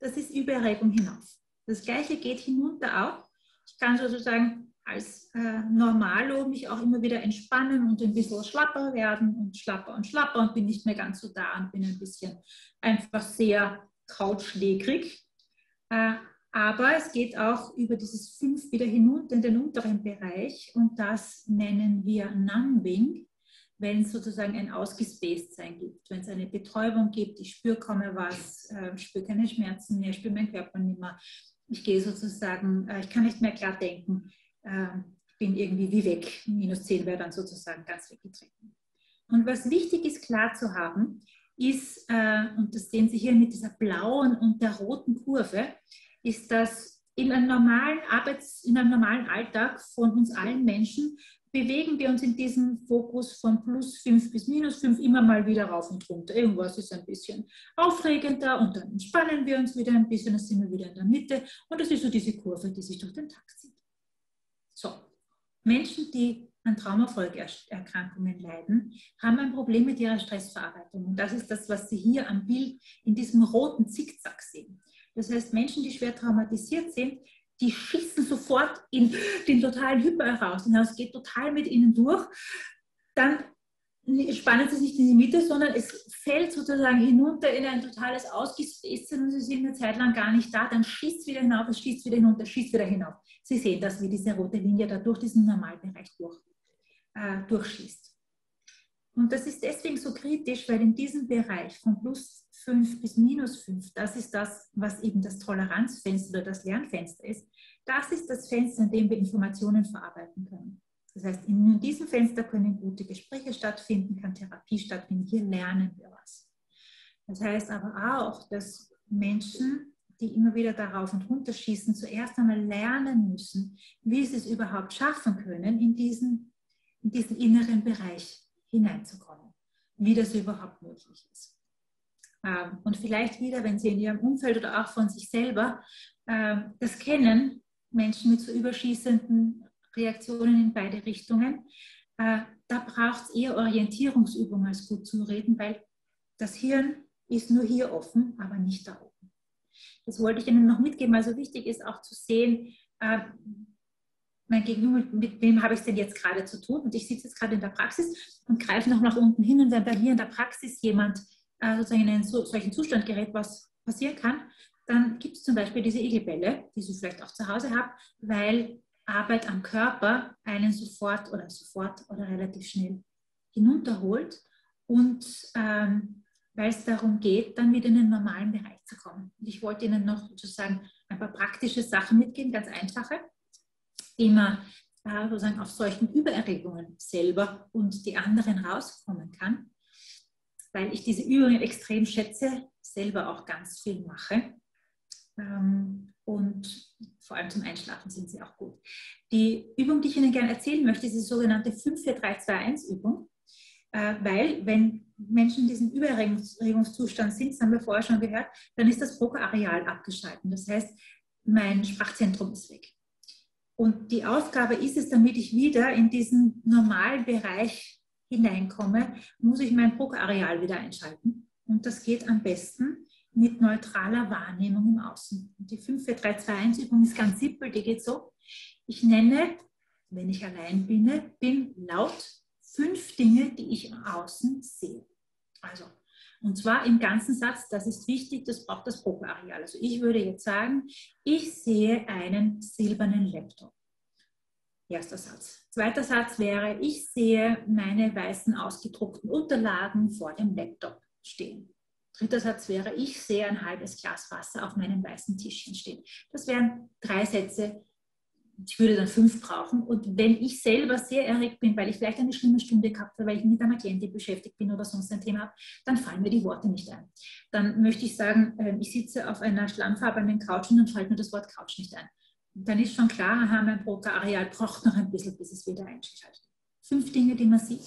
Speaker 1: Das ist Übererregung hinauf. Das Gleiche geht hinunter auch. Ich kann sozusagen als äh, Normalo mich auch immer wieder entspannen und ein bisschen schlapper werden und schlapper und schlapper und bin nicht mehr ganz so da und bin ein bisschen einfach sehr couchlegrig. Äh, aber es geht auch über dieses 5 wieder hinunter in den unteren Bereich und das nennen wir Numbing, wenn es sozusagen ein Ausgespaced-Sein gibt, wenn es eine Betäubung gibt, ich spüre kaum mehr was, äh, spüre keine Schmerzen mehr, spüre meinen Körper nicht mehr. Ich gehe sozusagen, äh, ich kann nicht mehr klar denken äh, bin irgendwie wie weg. Minus 10 wäre dann sozusagen ganz weggetreten. Und was wichtig ist, klar zu haben, ist, äh, und das sehen Sie hier mit dieser blauen und der roten Kurve, ist, dass in einem normalen Arbeits-, in einem normalen Alltag von uns allen Menschen bewegen wir uns in diesem Fokus von plus 5 bis minus 5 immer mal wieder rauf und runter. Irgendwas ist ein bisschen aufregender und dann entspannen wir uns wieder ein bisschen, dann sind wir wieder in der Mitte und das ist so diese Kurve, die sich durch den Tag zieht. So, Menschen, die an Traumafolgeerkrankungen leiden, haben ein Problem mit ihrer Stressverarbeitung. Und das ist das, was Sie hier am Bild in diesem roten Zickzack sehen. Das heißt, Menschen, die schwer traumatisiert sind, die schießen sofort in den totalen Hyper raus. Und es geht total mit ihnen durch. Dann spannen sie sich in die Mitte, sondern es fällt sozusagen hinunter in ein totales Ausgespaced und sie sind eine Zeit lang gar nicht da. Dann schießt es wieder hinauf, es schießt wieder hinunter, schießt wieder hinauf. Sie sehen das, wie diese rote Linie da durch diesen Normalbereich durch, äh, durchschießt. Und das ist deswegen so kritisch, weil in diesem Bereich von plus 5 bis minus 5, das ist das, was eben das Toleranzfenster oder das Lernfenster ist, das ist das Fenster, in dem wir Informationen verarbeiten können. Das heißt, in diesem Fenster können gute Gespräche stattfinden, kann Therapie stattfinden, hier lernen wir was. Das heißt aber auch, dass Menschen die immer wieder darauf und runter schießen, zuerst einmal lernen müssen, wie sie es überhaupt schaffen können, in diesen, in diesen inneren Bereich hineinzukommen, wie das überhaupt möglich ist. Ähm, und vielleicht wieder, wenn Sie in Ihrem Umfeld oder auch von sich selber ähm, das kennen, Menschen mit so überschießenden Reaktionen in beide Richtungen, äh, da braucht es eher Orientierungsübung als gut zu reden, weil das Hirn ist nur hier offen, aber nicht da oben. Das wollte ich Ihnen noch mitgeben. Also wichtig ist auch zu sehen, äh, mein Gegenüber, mit wem habe ich es denn jetzt gerade zu tun? Und ich sitze jetzt gerade in der Praxis und greife noch nach unten hin. Und wenn bei mir in der Praxis jemand äh, sozusagen in einen so, solchen Zustand gerät, was passieren kann, dann gibt es zum Beispiel diese Igelbälle, die Sie vielleicht auch zu Hause haben, weil Arbeit am Körper einen sofort oder sofort oder relativ schnell hinunterholt und ähm, weil es darum geht, dann wieder in den normalen Bereich zu kommen. Und ich wollte Ihnen noch sozusagen ein paar praktische Sachen mitgeben, ganz einfache, wie man äh, sozusagen auf solchen Übererregungen selber und die anderen rauskommen kann, weil ich diese Übungen extrem schätze, selber auch ganz viel mache. Ähm, und vor allem zum Einschlafen sind sie auch gut. Die Übung, die ich Ihnen gerne erzählen möchte, ist die sogenannte 5-4-3-2-1-Übung. Äh, weil wenn Menschen in diesem Übererregungszustand sind, das haben wir vorher schon gehört, dann ist das Broca-Areal abgeschalten. Das heißt, mein Sprachzentrum ist weg. Und die Aufgabe ist es, damit ich wieder in diesen normalen Bereich hineinkomme, muss ich mein Broca-Areal wieder einschalten. Und das geht am besten mit neutraler Wahrnehmung im Außen. Und die 5-4-3-2-1-Übung ist ganz simpel, die geht so. Ich nenne, wenn ich allein bin, bin laut fünf Dinge, die ich im Außen sehe. Also, und zwar im ganzen Satz, das ist wichtig, das braucht das Probeareal. Also ich würde jetzt sagen, ich sehe einen silbernen Laptop. Erster Satz. Zweiter Satz wäre, ich sehe meine weißen ausgedruckten Unterlagen vor dem Laptop stehen. Dritter Satz wäre, ich sehe ein halbes Glas Wasser auf meinem weißen Tischchen stehen. Das wären drei Sätze. Ich würde dann fünf brauchen. Und wenn ich selber sehr erregt bin, weil ich vielleicht eine schlimme Stunde gehabt habe, weil ich mit einer Klientin beschäftigt bin oder sonst ein Thema habe, dann fallen mir die Worte nicht ein. Dann möchte ich sagen, ähm, ich sitze auf einer schlammfarbenen Couch und dann fällt mir das Wort Couch nicht ein. Und dann ist schon klar, aha, mein Broca-Areal braucht noch ein bisschen, bis es wieder einschaltet. Fünf Dinge, die man sieht.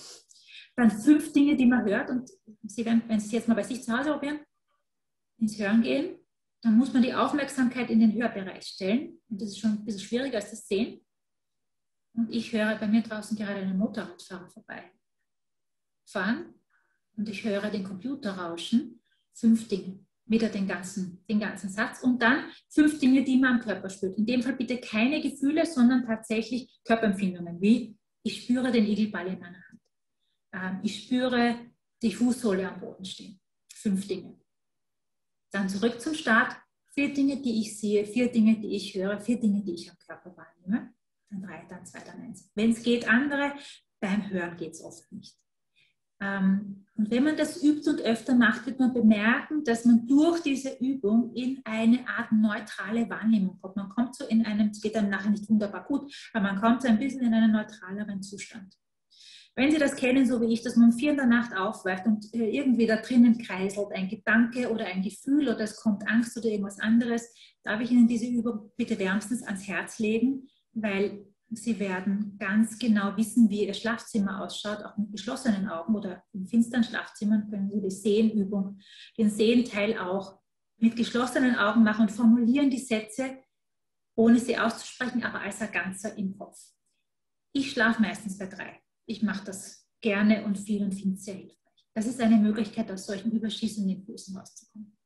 Speaker 1: Dann fünf Dinge, die man hört. Und Sie werden, wenn Sie jetzt mal bei sich zu Hause probieren, ins Hören gehen, dann muss man die Aufmerksamkeit in den Hörbereich stellen. Und das ist schon ein bisschen schwieriger als das Sehen. Und ich höre bei mir draußen gerade einen Motorradfahrer vorbei fahren und ich höre den Computer rauschen. Fünf Dinge. Wieder den ganzen, den ganzen Satz. Und dann fünf Dinge, die man am Körper spürt. In dem Fall bitte keine Gefühle, sondern tatsächlich Körperempfindungen, wie ich spüre den Igelball in meiner Hand. Ähm, ich spüre die Fußsohle am Boden stehen. Fünf Dinge. Dann zurück zum Start. Vier Dinge, die ich sehe, vier Dinge, die ich höre, vier Dinge, die ich am Körper wahrnehme. Dann drei, dann zwei, dann eins. Wenn es geht, andere. Beim Hören geht es oft nicht. Ähm, und wenn man das übt und öfter macht, wird man bemerken, dass man durch diese Übung in eine Art neutrale Wahrnehmung kommt. Man kommt so in einem, es geht dann nachher nicht wunderbar gut, aber man kommt so ein bisschen in einen neutraleren Zustand. Wenn Sie das kennen, so wie ich, dass man um vier in der Nacht aufwacht und äh, irgendwie da drinnen kreiselt ein Gedanke oder ein Gefühl oder es kommt Angst oder irgendwas anderes, darf ich Ihnen diese Übung bitte wärmstens ans Herz legen, weil Sie werden ganz genau wissen, wie Ihr Schlafzimmer ausschaut, auch mit geschlossenen Augen oder in finsteren Schlafzimmern können Sie die Sehenübung, den Sehenteil auch mit geschlossenen Augen machen und formulieren die Sätze, ohne sie auszusprechen, aber als ein Ganzer im Kopf. Ich schlafe meistens bei drei. Ich mache das gerne und viel und finde es sehr hilfreich. Das ist eine Möglichkeit, aus solchen überschießenden Impulsen rauszukommen.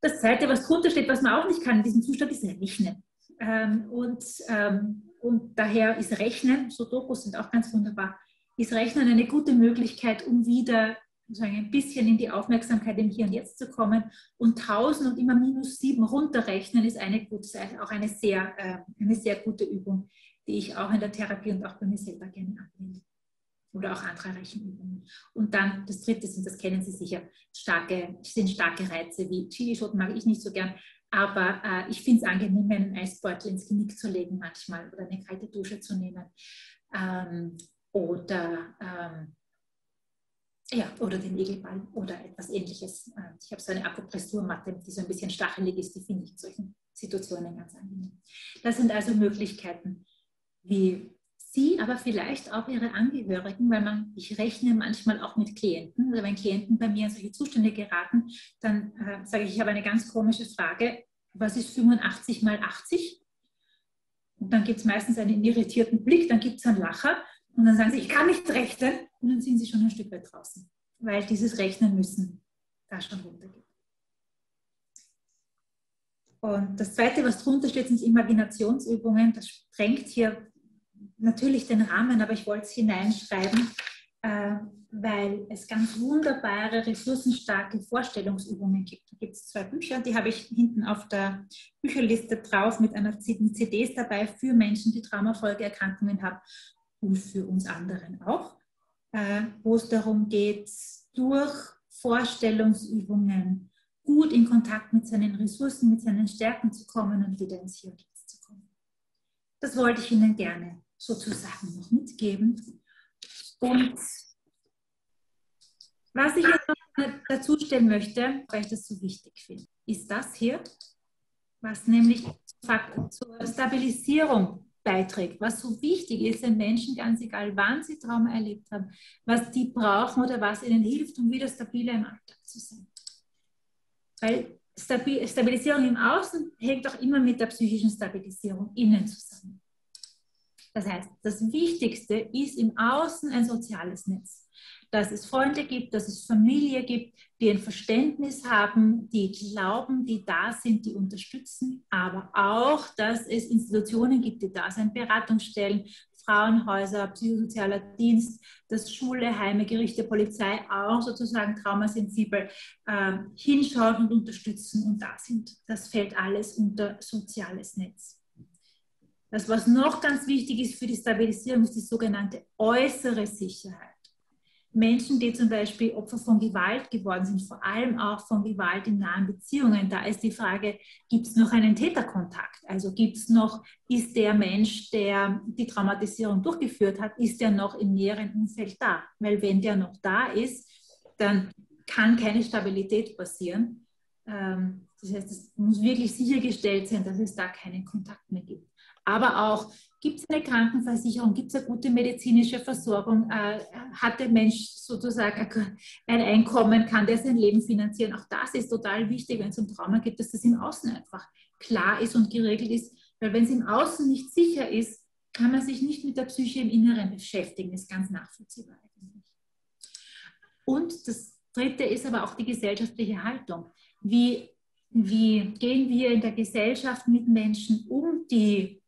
Speaker 1: Das Zweite, was drunter steht, was man auch nicht kann in diesem Zustand, ist Rechnen. Ähm, und, ähm, und daher ist Rechnen, so Dokus sind auch ganz wunderbar, ist Rechnen eine gute Möglichkeit, um wieder sozusagen ein bisschen in die Aufmerksamkeit im Hier und Jetzt zu kommen. Und 1000 und immer minus 7 runterrechnen ist eine gute, auch eine sehr, äh, eine sehr gute Übung, die ich auch in der Therapie und auch bei mir selber gerne anwende. Oder auch andere Rechenübungen. Und dann das dritte sind, das kennen Sie sicher, starke, sind starke Reize wie Chilischoten mag ich nicht so gern, aber äh, ich finde es angenehm, einen Eisbeutel ins Genick zu legen manchmal oder eine kalte Dusche zu nehmen. Ähm, oder, ähm, ja, oder den Egelball oder etwas ähnliches. Äh, ich habe so eine Akupressurmatte, die so ein bisschen stachelig ist, die finde ich in solchen Situationen ganz angenehm. Das sind also Möglichkeiten, wie Sie, aber vielleicht auch Ihre Angehörigen, weil man, ich rechne manchmal auch mit Klienten, oder wenn Klienten bei mir in solche Zustände geraten, dann äh, sage ich, ich habe eine ganz komische Frage, was ist 85 mal 80? Und dann gibt es meistens einen irritierten Blick, dann gibt es einen Lacher und dann sagen sie, ich kann nicht rechnen und dann sind sie schon ein Stück weit draußen, weil dieses Rechnen müssen da schon runtergeht. Und das Zweite, was drunter steht, sind Imaginationsübungen. Das sprengt hier natürlich den Rahmen, aber ich wollte es hineinschreiben, äh, weil es ganz wunderbare, ressourcenstarke Vorstellungsübungen gibt. Da gibt es zwei Bücher, die habe ich hinten auf der Bücherliste drauf mit einer CDs dabei für Menschen, die Traumafolgeerkrankungen haben und für uns anderen auch, äh, wo es darum geht, durch Vorstellungsübungen gut in Kontakt mit seinen Ressourcen, mit seinen Stärken zu kommen und wieder ins Hier und Jetzt zu kommen. Das wollte ich Ihnen gerne sozusagen noch mitgeben. Und was ich jetzt noch dazu stellen möchte, weil ich das so wichtig finde, ist das hier, was nämlich zur Stabilisierung beiträgt, was so wichtig ist den Menschen, ganz egal wann sie Trauma erlebt haben, was die brauchen oder was ihnen hilft, um wieder stabiler im Alltag zu sein. Weil Stabilisierung im Außen hängt auch immer mit der psychischen Stabilisierung innen zusammen. Das heißt, das Wichtigste ist im Außen ein soziales Netz. Dass es Freunde gibt, dass es Familie gibt, die ein Verständnis haben, die glauben, die da sind, die unterstützen, aber auch, dass es Institutionen gibt, die da sind, Beratungsstellen, Frauenhäuser, psychosozialer Dienst, dass Schule, Heime, Gerichte, Polizei auch sozusagen traumasensibel äh, hinschauen und unterstützen und da sind. Das fällt alles unter soziales Netz. Das, was noch ganz wichtig ist für die Stabilisierung, ist die sogenannte äußere Sicherheit. Menschen, die zum Beispiel Opfer von Gewalt geworden sind, vor allem auch von Gewalt in nahen Beziehungen, da ist die Frage, gibt es noch einen Täterkontakt? Also gibt es noch, ist der Mensch, der die Traumatisierung durchgeführt hat, ist der noch im näheren Umfeld da? Weil wenn der noch da ist, dann kann keine Stabilität passieren. Ähm, das heißt, es muss wirklich sichergestellt sein, dass es da keinen Kontakt mehr gibt. Aber auch Gibt es eine Krankenversicherung? Gibt es eine gute medizinische Versorgung? Äh, hat der Mensch sozusagen ein Einkommen? Kann der sein Leben finanzieren? Auch das ist total wichtig, wenn es um Trauma geht, dass das im Außen einfach klar ist und geregelt ist. Weil wenn es im Außen nicht sicher ist, kann man sich nicht mit der Psyche im Inneren beschäftigen. Das ist ganz nachvollziehbar eigentlich. Und das Dritte ist aber auch die gesellschaftliche Haltung. Wie, wie gehen wir in der Gesellschaft mit Menschen um, die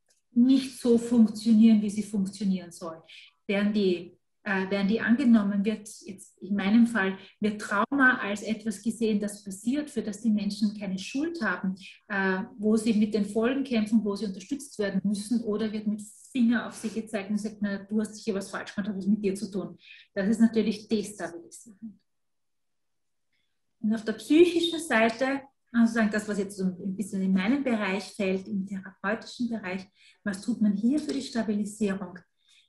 Speaker 1: nicht so funktionieren, wie sie funktionieren sollen. Während die, äh, während die angenommen wird, jetzt in meinem Fall, wird Trauma als etwas gesehen, das passiert, für das die Menschen keine Schuld haben, äh, wo sie mit den Folgen kämpfen, wo sie unterstützt werden müssen, oder wird mit Finger auf sie gezeigt und sagt, na, du hast sicher was falsch gemacht, hat was mit dir zu tun. Das ist natürlich destabilisierend. Und auf der psychischen Seite also sagen, das, was jetzt so ein bisschen in meinen Bereich fällt, im therapeutischen Bereich, was tut man hier für die Stabilisierung?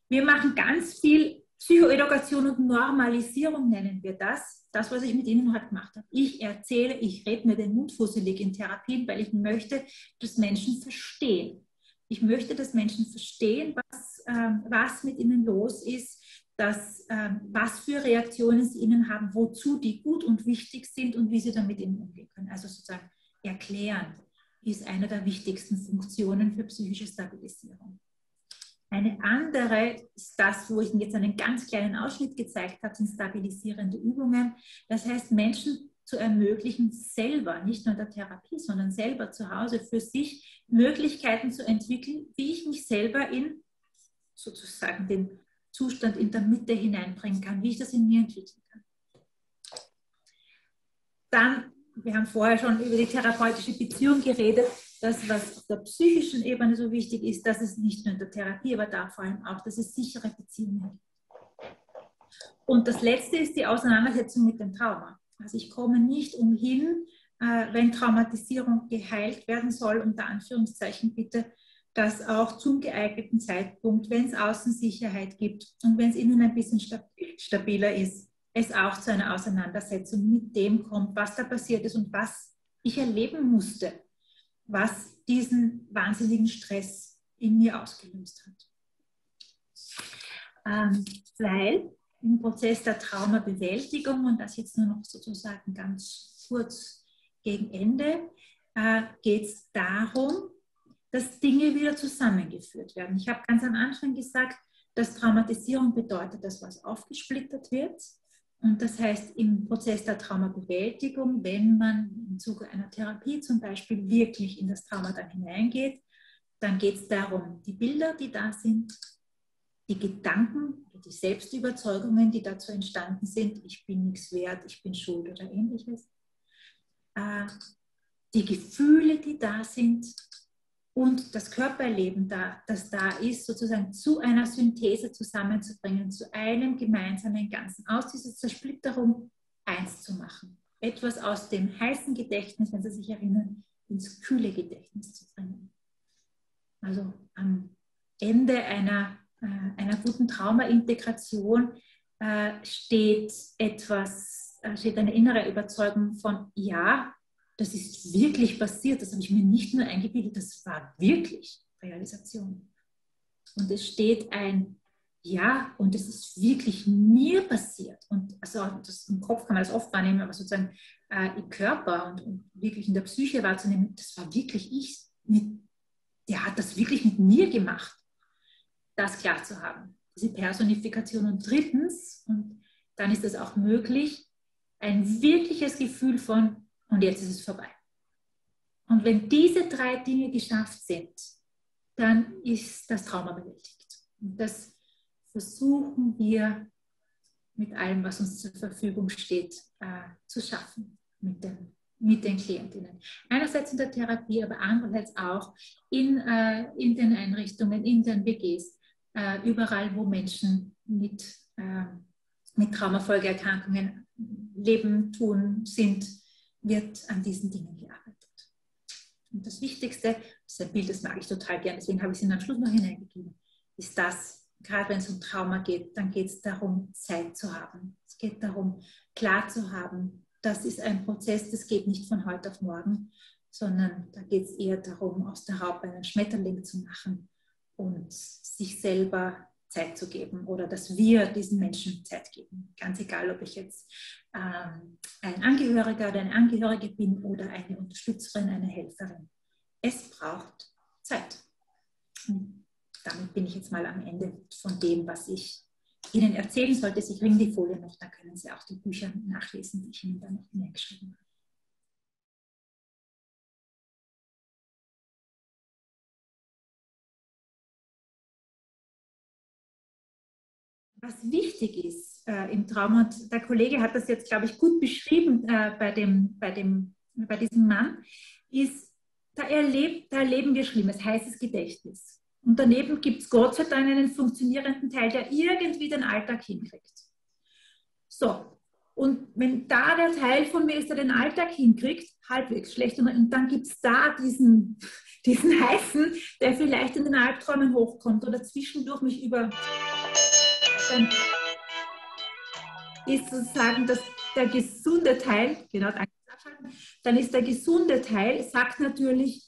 Speaker 1: Wir machen ganz viel Psychoedukation und Normalisierung, nennen wir das. Das, was ich mit Ihnen heute gemacht habe. Ich erzähle, ich rede mir den Mund fusselig in Therapien, weil ich möchte, dass Menschen verstehen. Ich möchte, dass Menschen verstehen, was, äh, was mit ihnen los ist, dass, äh, was für Reaktionen sie ihnen haben, wozu die gut und wichtig sind und wie sie damit umgehen können. Also sozusagen erklären ist eine der wichtigsten Funktionen für psychische Stabilisierung. Eine andere ist das, wo ich Ihnen jetzt einen ganz kleinen Ausschnitt gezeigt habe, sind stabilisierende Übungen. Das heißt, Menschen zu ermöglichen, selber, nicht nur in der Therapie, sondern selber zu Hause für sich Möglichkeiten zu entwickeln, wie ich mich selber in sozusagen den Zustand in der Mitte hineinbringen kann, wie ich das in mir entwickeln kann. Dann, wir haben vorher schon über die therapeutische Beziehung geredet, das, was auf der psychischen Ebene so wichtig ist, dass es nicht nur in der Therapie, aber da vor allem auch, dass es sichere Beziehungen gibt. Und das Letzte ist die Auseinandersetzung mit dem Trauma. Also ich komme nicht umhin, äh, wenn Traumatisierung geheilt werden soll, unter Anführungszeichen bitte, dass auch zum geeigneten Zeitpunkt, wenn es Außensicherheit gibt und wenn es innen ein bisschen stabiler ist, es auch zu einer Auseinandersetzung mit dem kommt, was da passiert ist und was ich erleben musste, was diesen wahnsinnigen Stress in mir ausgelöst hat. Ähm, weil im Prozess der Traumabewältigung, und das jetzt nur noch sozusagen ganz kurz gegen Ende, äh, geht es darum, dass Dinge wieder zusammengeführt werden. Ich habe ganz am Anfang gesagt, dass Traumatisierung bedeutet, dass was aufgesplittert wird. Und das heißt, im Prozess der Traumabewältigung, wenn man im Zuge einer Therapie zum Beispiel wirklich in das Trauma dann hineingeht, dann geht es darum, die Bilder, die da sind, die Gedanken, die Selbstüberzeugungen, die dazu entstanden sind, ich bin nichts wert, ich bin schuld oder ähnliches, äh, die Gefühle, die da sind und das Körperleben, da, das da ist, sozusagen zu einer Synthese zusammenzubringen, zu einem gemeinsamen Ganzen, aus dieser Zersplitterung eins zu machen. Etwas aus dem heißen Gedächtnis, wenn Sie sich erinnern, ins kühle Gedächtnis zu bringen. Also am Ende einer, äh, einer guten Traumaintegration äh, steht etwas, äh, steht eine innere Überzeugung von, ja, das ist wirklich passiert, das habe ich mir nicht nur eingebildet, das war wirklich Realisation. Und es steht ein Ja, und es ist wirklich mir passiert. Und also das, im Kopf kann man das oft wahrnehmen, aber sozusagen äh, im Körper und, und, wirklich in der Psyche wahrzunehmen, das war wirklich ich. Mit, der hat das wirklich mit mir gemacht. Das klar zu haben. Diese Personifikation. Und drittens, und dann ist es auch möglich, ein wirkliches Gefühl von und jetzt ist es vorbei. Und wenn diese drei Dinge geschafft sind, dann ist das Trauma bewältigt. Und das versuchen wir mit allem, was uns zur Verfügung steht, äh, zu schaffen mit den, mit den Klientinnen. Einerseits in der Therapie, aber andererseits auch in, äh, in den Einrichtungen, in den WGs, äh, überall, wo Menschen mit, äh, mit Traumafolgeerkrankungen leben, tun, sind, wird an diesen Dingen gearbeitet. Und das Wichtigste, das ist ein Bild, das mag ich total gern, deswegen habe ich es in den Schluss noch hineingegeben, ist das, gerade wenn es um Trauma geht, dann geht es darum, Zeit zu haben. Es geht darum, klar zu haben, das ist ein Prozess, das geht nicht von heute auf morgen, sondern da geht es eher darum, aus der Raupe einen Schmetterling zu machen und sich selber Zeit zu geben oder dass wir diesen Menschen Zeit geben. Ganz egal, ob ich jetzt ähm, ein Angehöriger oder eine Angehörige bin oder eine Unterstützerin, eine Helferin. Es braucht Zeit. Und damit bin ich jetzt mal am Ende von dem, was ich Ihnen erzählen sollte. Sie kriegen die Folie noch, dann können Sie auch die Bücher nachlesen, die ich Ihnen dann noch hineingeschrieben habe. Was wichtig ist äh, im Trauma, und der Kollege hat das jetzt, glaube ich, gut beschrieben äh, bei, dem, bei, dem, bei diesem Mann, ist, da, erlebt, da erleben wir Schlimmes, heißes Gedächtnis. Und daneben gibt es Gott sei Dank einen funktionierenden Teil, der irgendwie den Alltag hinkriegt. So, und wenn da der Teil von mir ist, der den Alltag hinkriegt, halbwegs schlecht, und dann gibt es da diesen, diesen heißen, der vielleicht in den Albträumen hochkommt oder zwischendurch mich über dann ist sozusagen dass der gesunde Teil, genau, dann ist der gesunde Teil, sagt natürlich,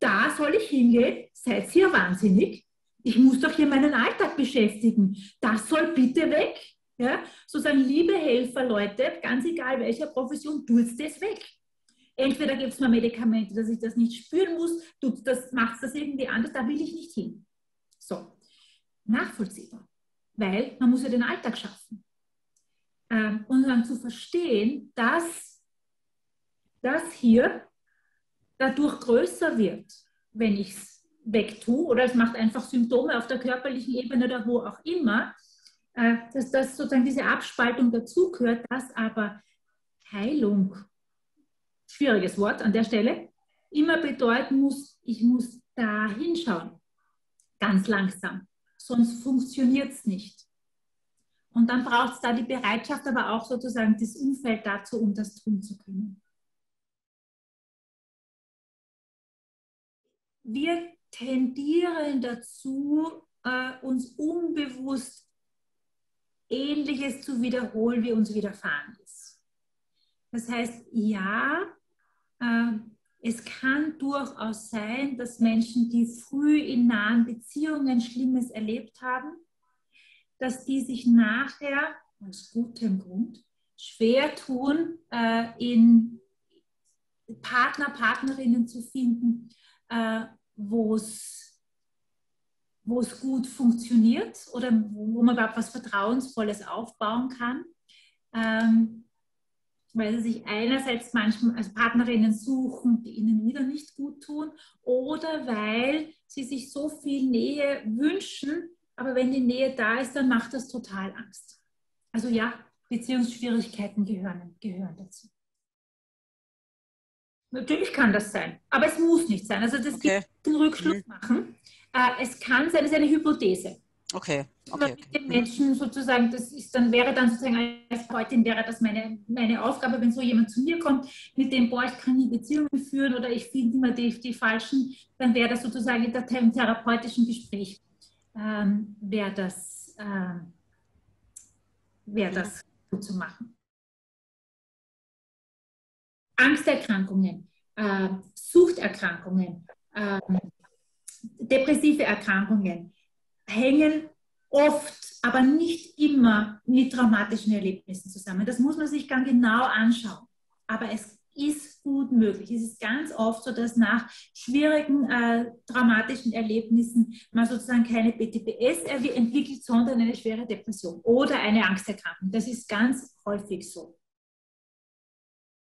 Speaker 1: da soll ich hingehen, seid ihr wahnsinnig, ich muss doch hier meinen Alltag beschäftigen, das soll bitte weg. Ja? Sozusagen, liebe Helfer, Leute, ganz egal welcher Profession, tut das weg. Entweder gibt es mir Medikamente, dass ich das nicht spüren muss, tut das, das irgendwie anders, da will ich nicht hin. So, nachvollziehbar weil man muss ja den Alltag schaffen. Ähm, und dann zu verstehen, dass das hier dadurch größer wird, wenn ich es wegtue oder es macht einfach Symptome auf der körperlichen Ebene oder wo auch immer, äh, dass das sozusagen diese Abspaltung dazugehört, dass aber Heilung, schwieriges Wort an der Stelle, immer bedeuten muss, ich muss da hinschauen, ganz langsam sonst funktioniert es nicht. Und dann braucht es da die Bereitschaft, aber auch sozusagen das Umfeld dazu, um das tun zu können. Wir tendieren dazu, äh, uns unbewusst Ähnliches zu wiederholen, wie uns widerfahren ist. Das heißt, ja, äh, es kann durchaus sein, dass Menschen, die früh in nahen Beziehungen Schlimmes erlebt haben, dass die sich nachher aus gutem Grund schwer tun, äh, in Partner, Partnerinnen zu finden, äh, wo es gut funktioniert oder wo man überhaupt was Vertrauensvolles aufbauen kann. Ähm, weil sie sich einerseits manchmal als Partnerinnen suchen, die ihnen wieder nicht gut tun, oder weil sie sich so viel Nähe wünschen, aber wenn die Nähe da ist, dann macht das total Angst. Also ja, Beziehungsschwierigkeiten gehören, gehören dazu. Natürlich kann das sein, aber es muss nicht sein. Also das okay. gibt einen Rückschluss mhm. machen. Äh, es kann sein, es ist eine Hypothese.
Speaker 4: Okay. okay,
Speaker 1: okay. den Menschen sozusagen, das ist dann wäre dann sozusagen als Therapeutin wäre das meine, meine Aufgabe, wenn so jemand zu mir kommt, mit dem, boah, ich kann nie Beziehungen führen oder ich finde immer die, die falschen, dann wäre das sozusagen in der therapeutischen Gespräch, ähm, wäre das, äh, wäre das gut zu machen. Angsterkrankungen, äh, Suchterkrankungen, äh, depressive Erkrankungen, hängen oft, aber nicht immer mit traumatischen Erlebnissen zusammen. Das muss man sich ganz genau anschauen. Aber es ist gut möglich. Es ist ganz oft so, dass nach schwierigen äh, traumatischen Erlebnissen man sozusagen keine PTBS entwickelt, sondern eine schwere Depression oder eine Angsterkrankung. Das ist ganz häufig so.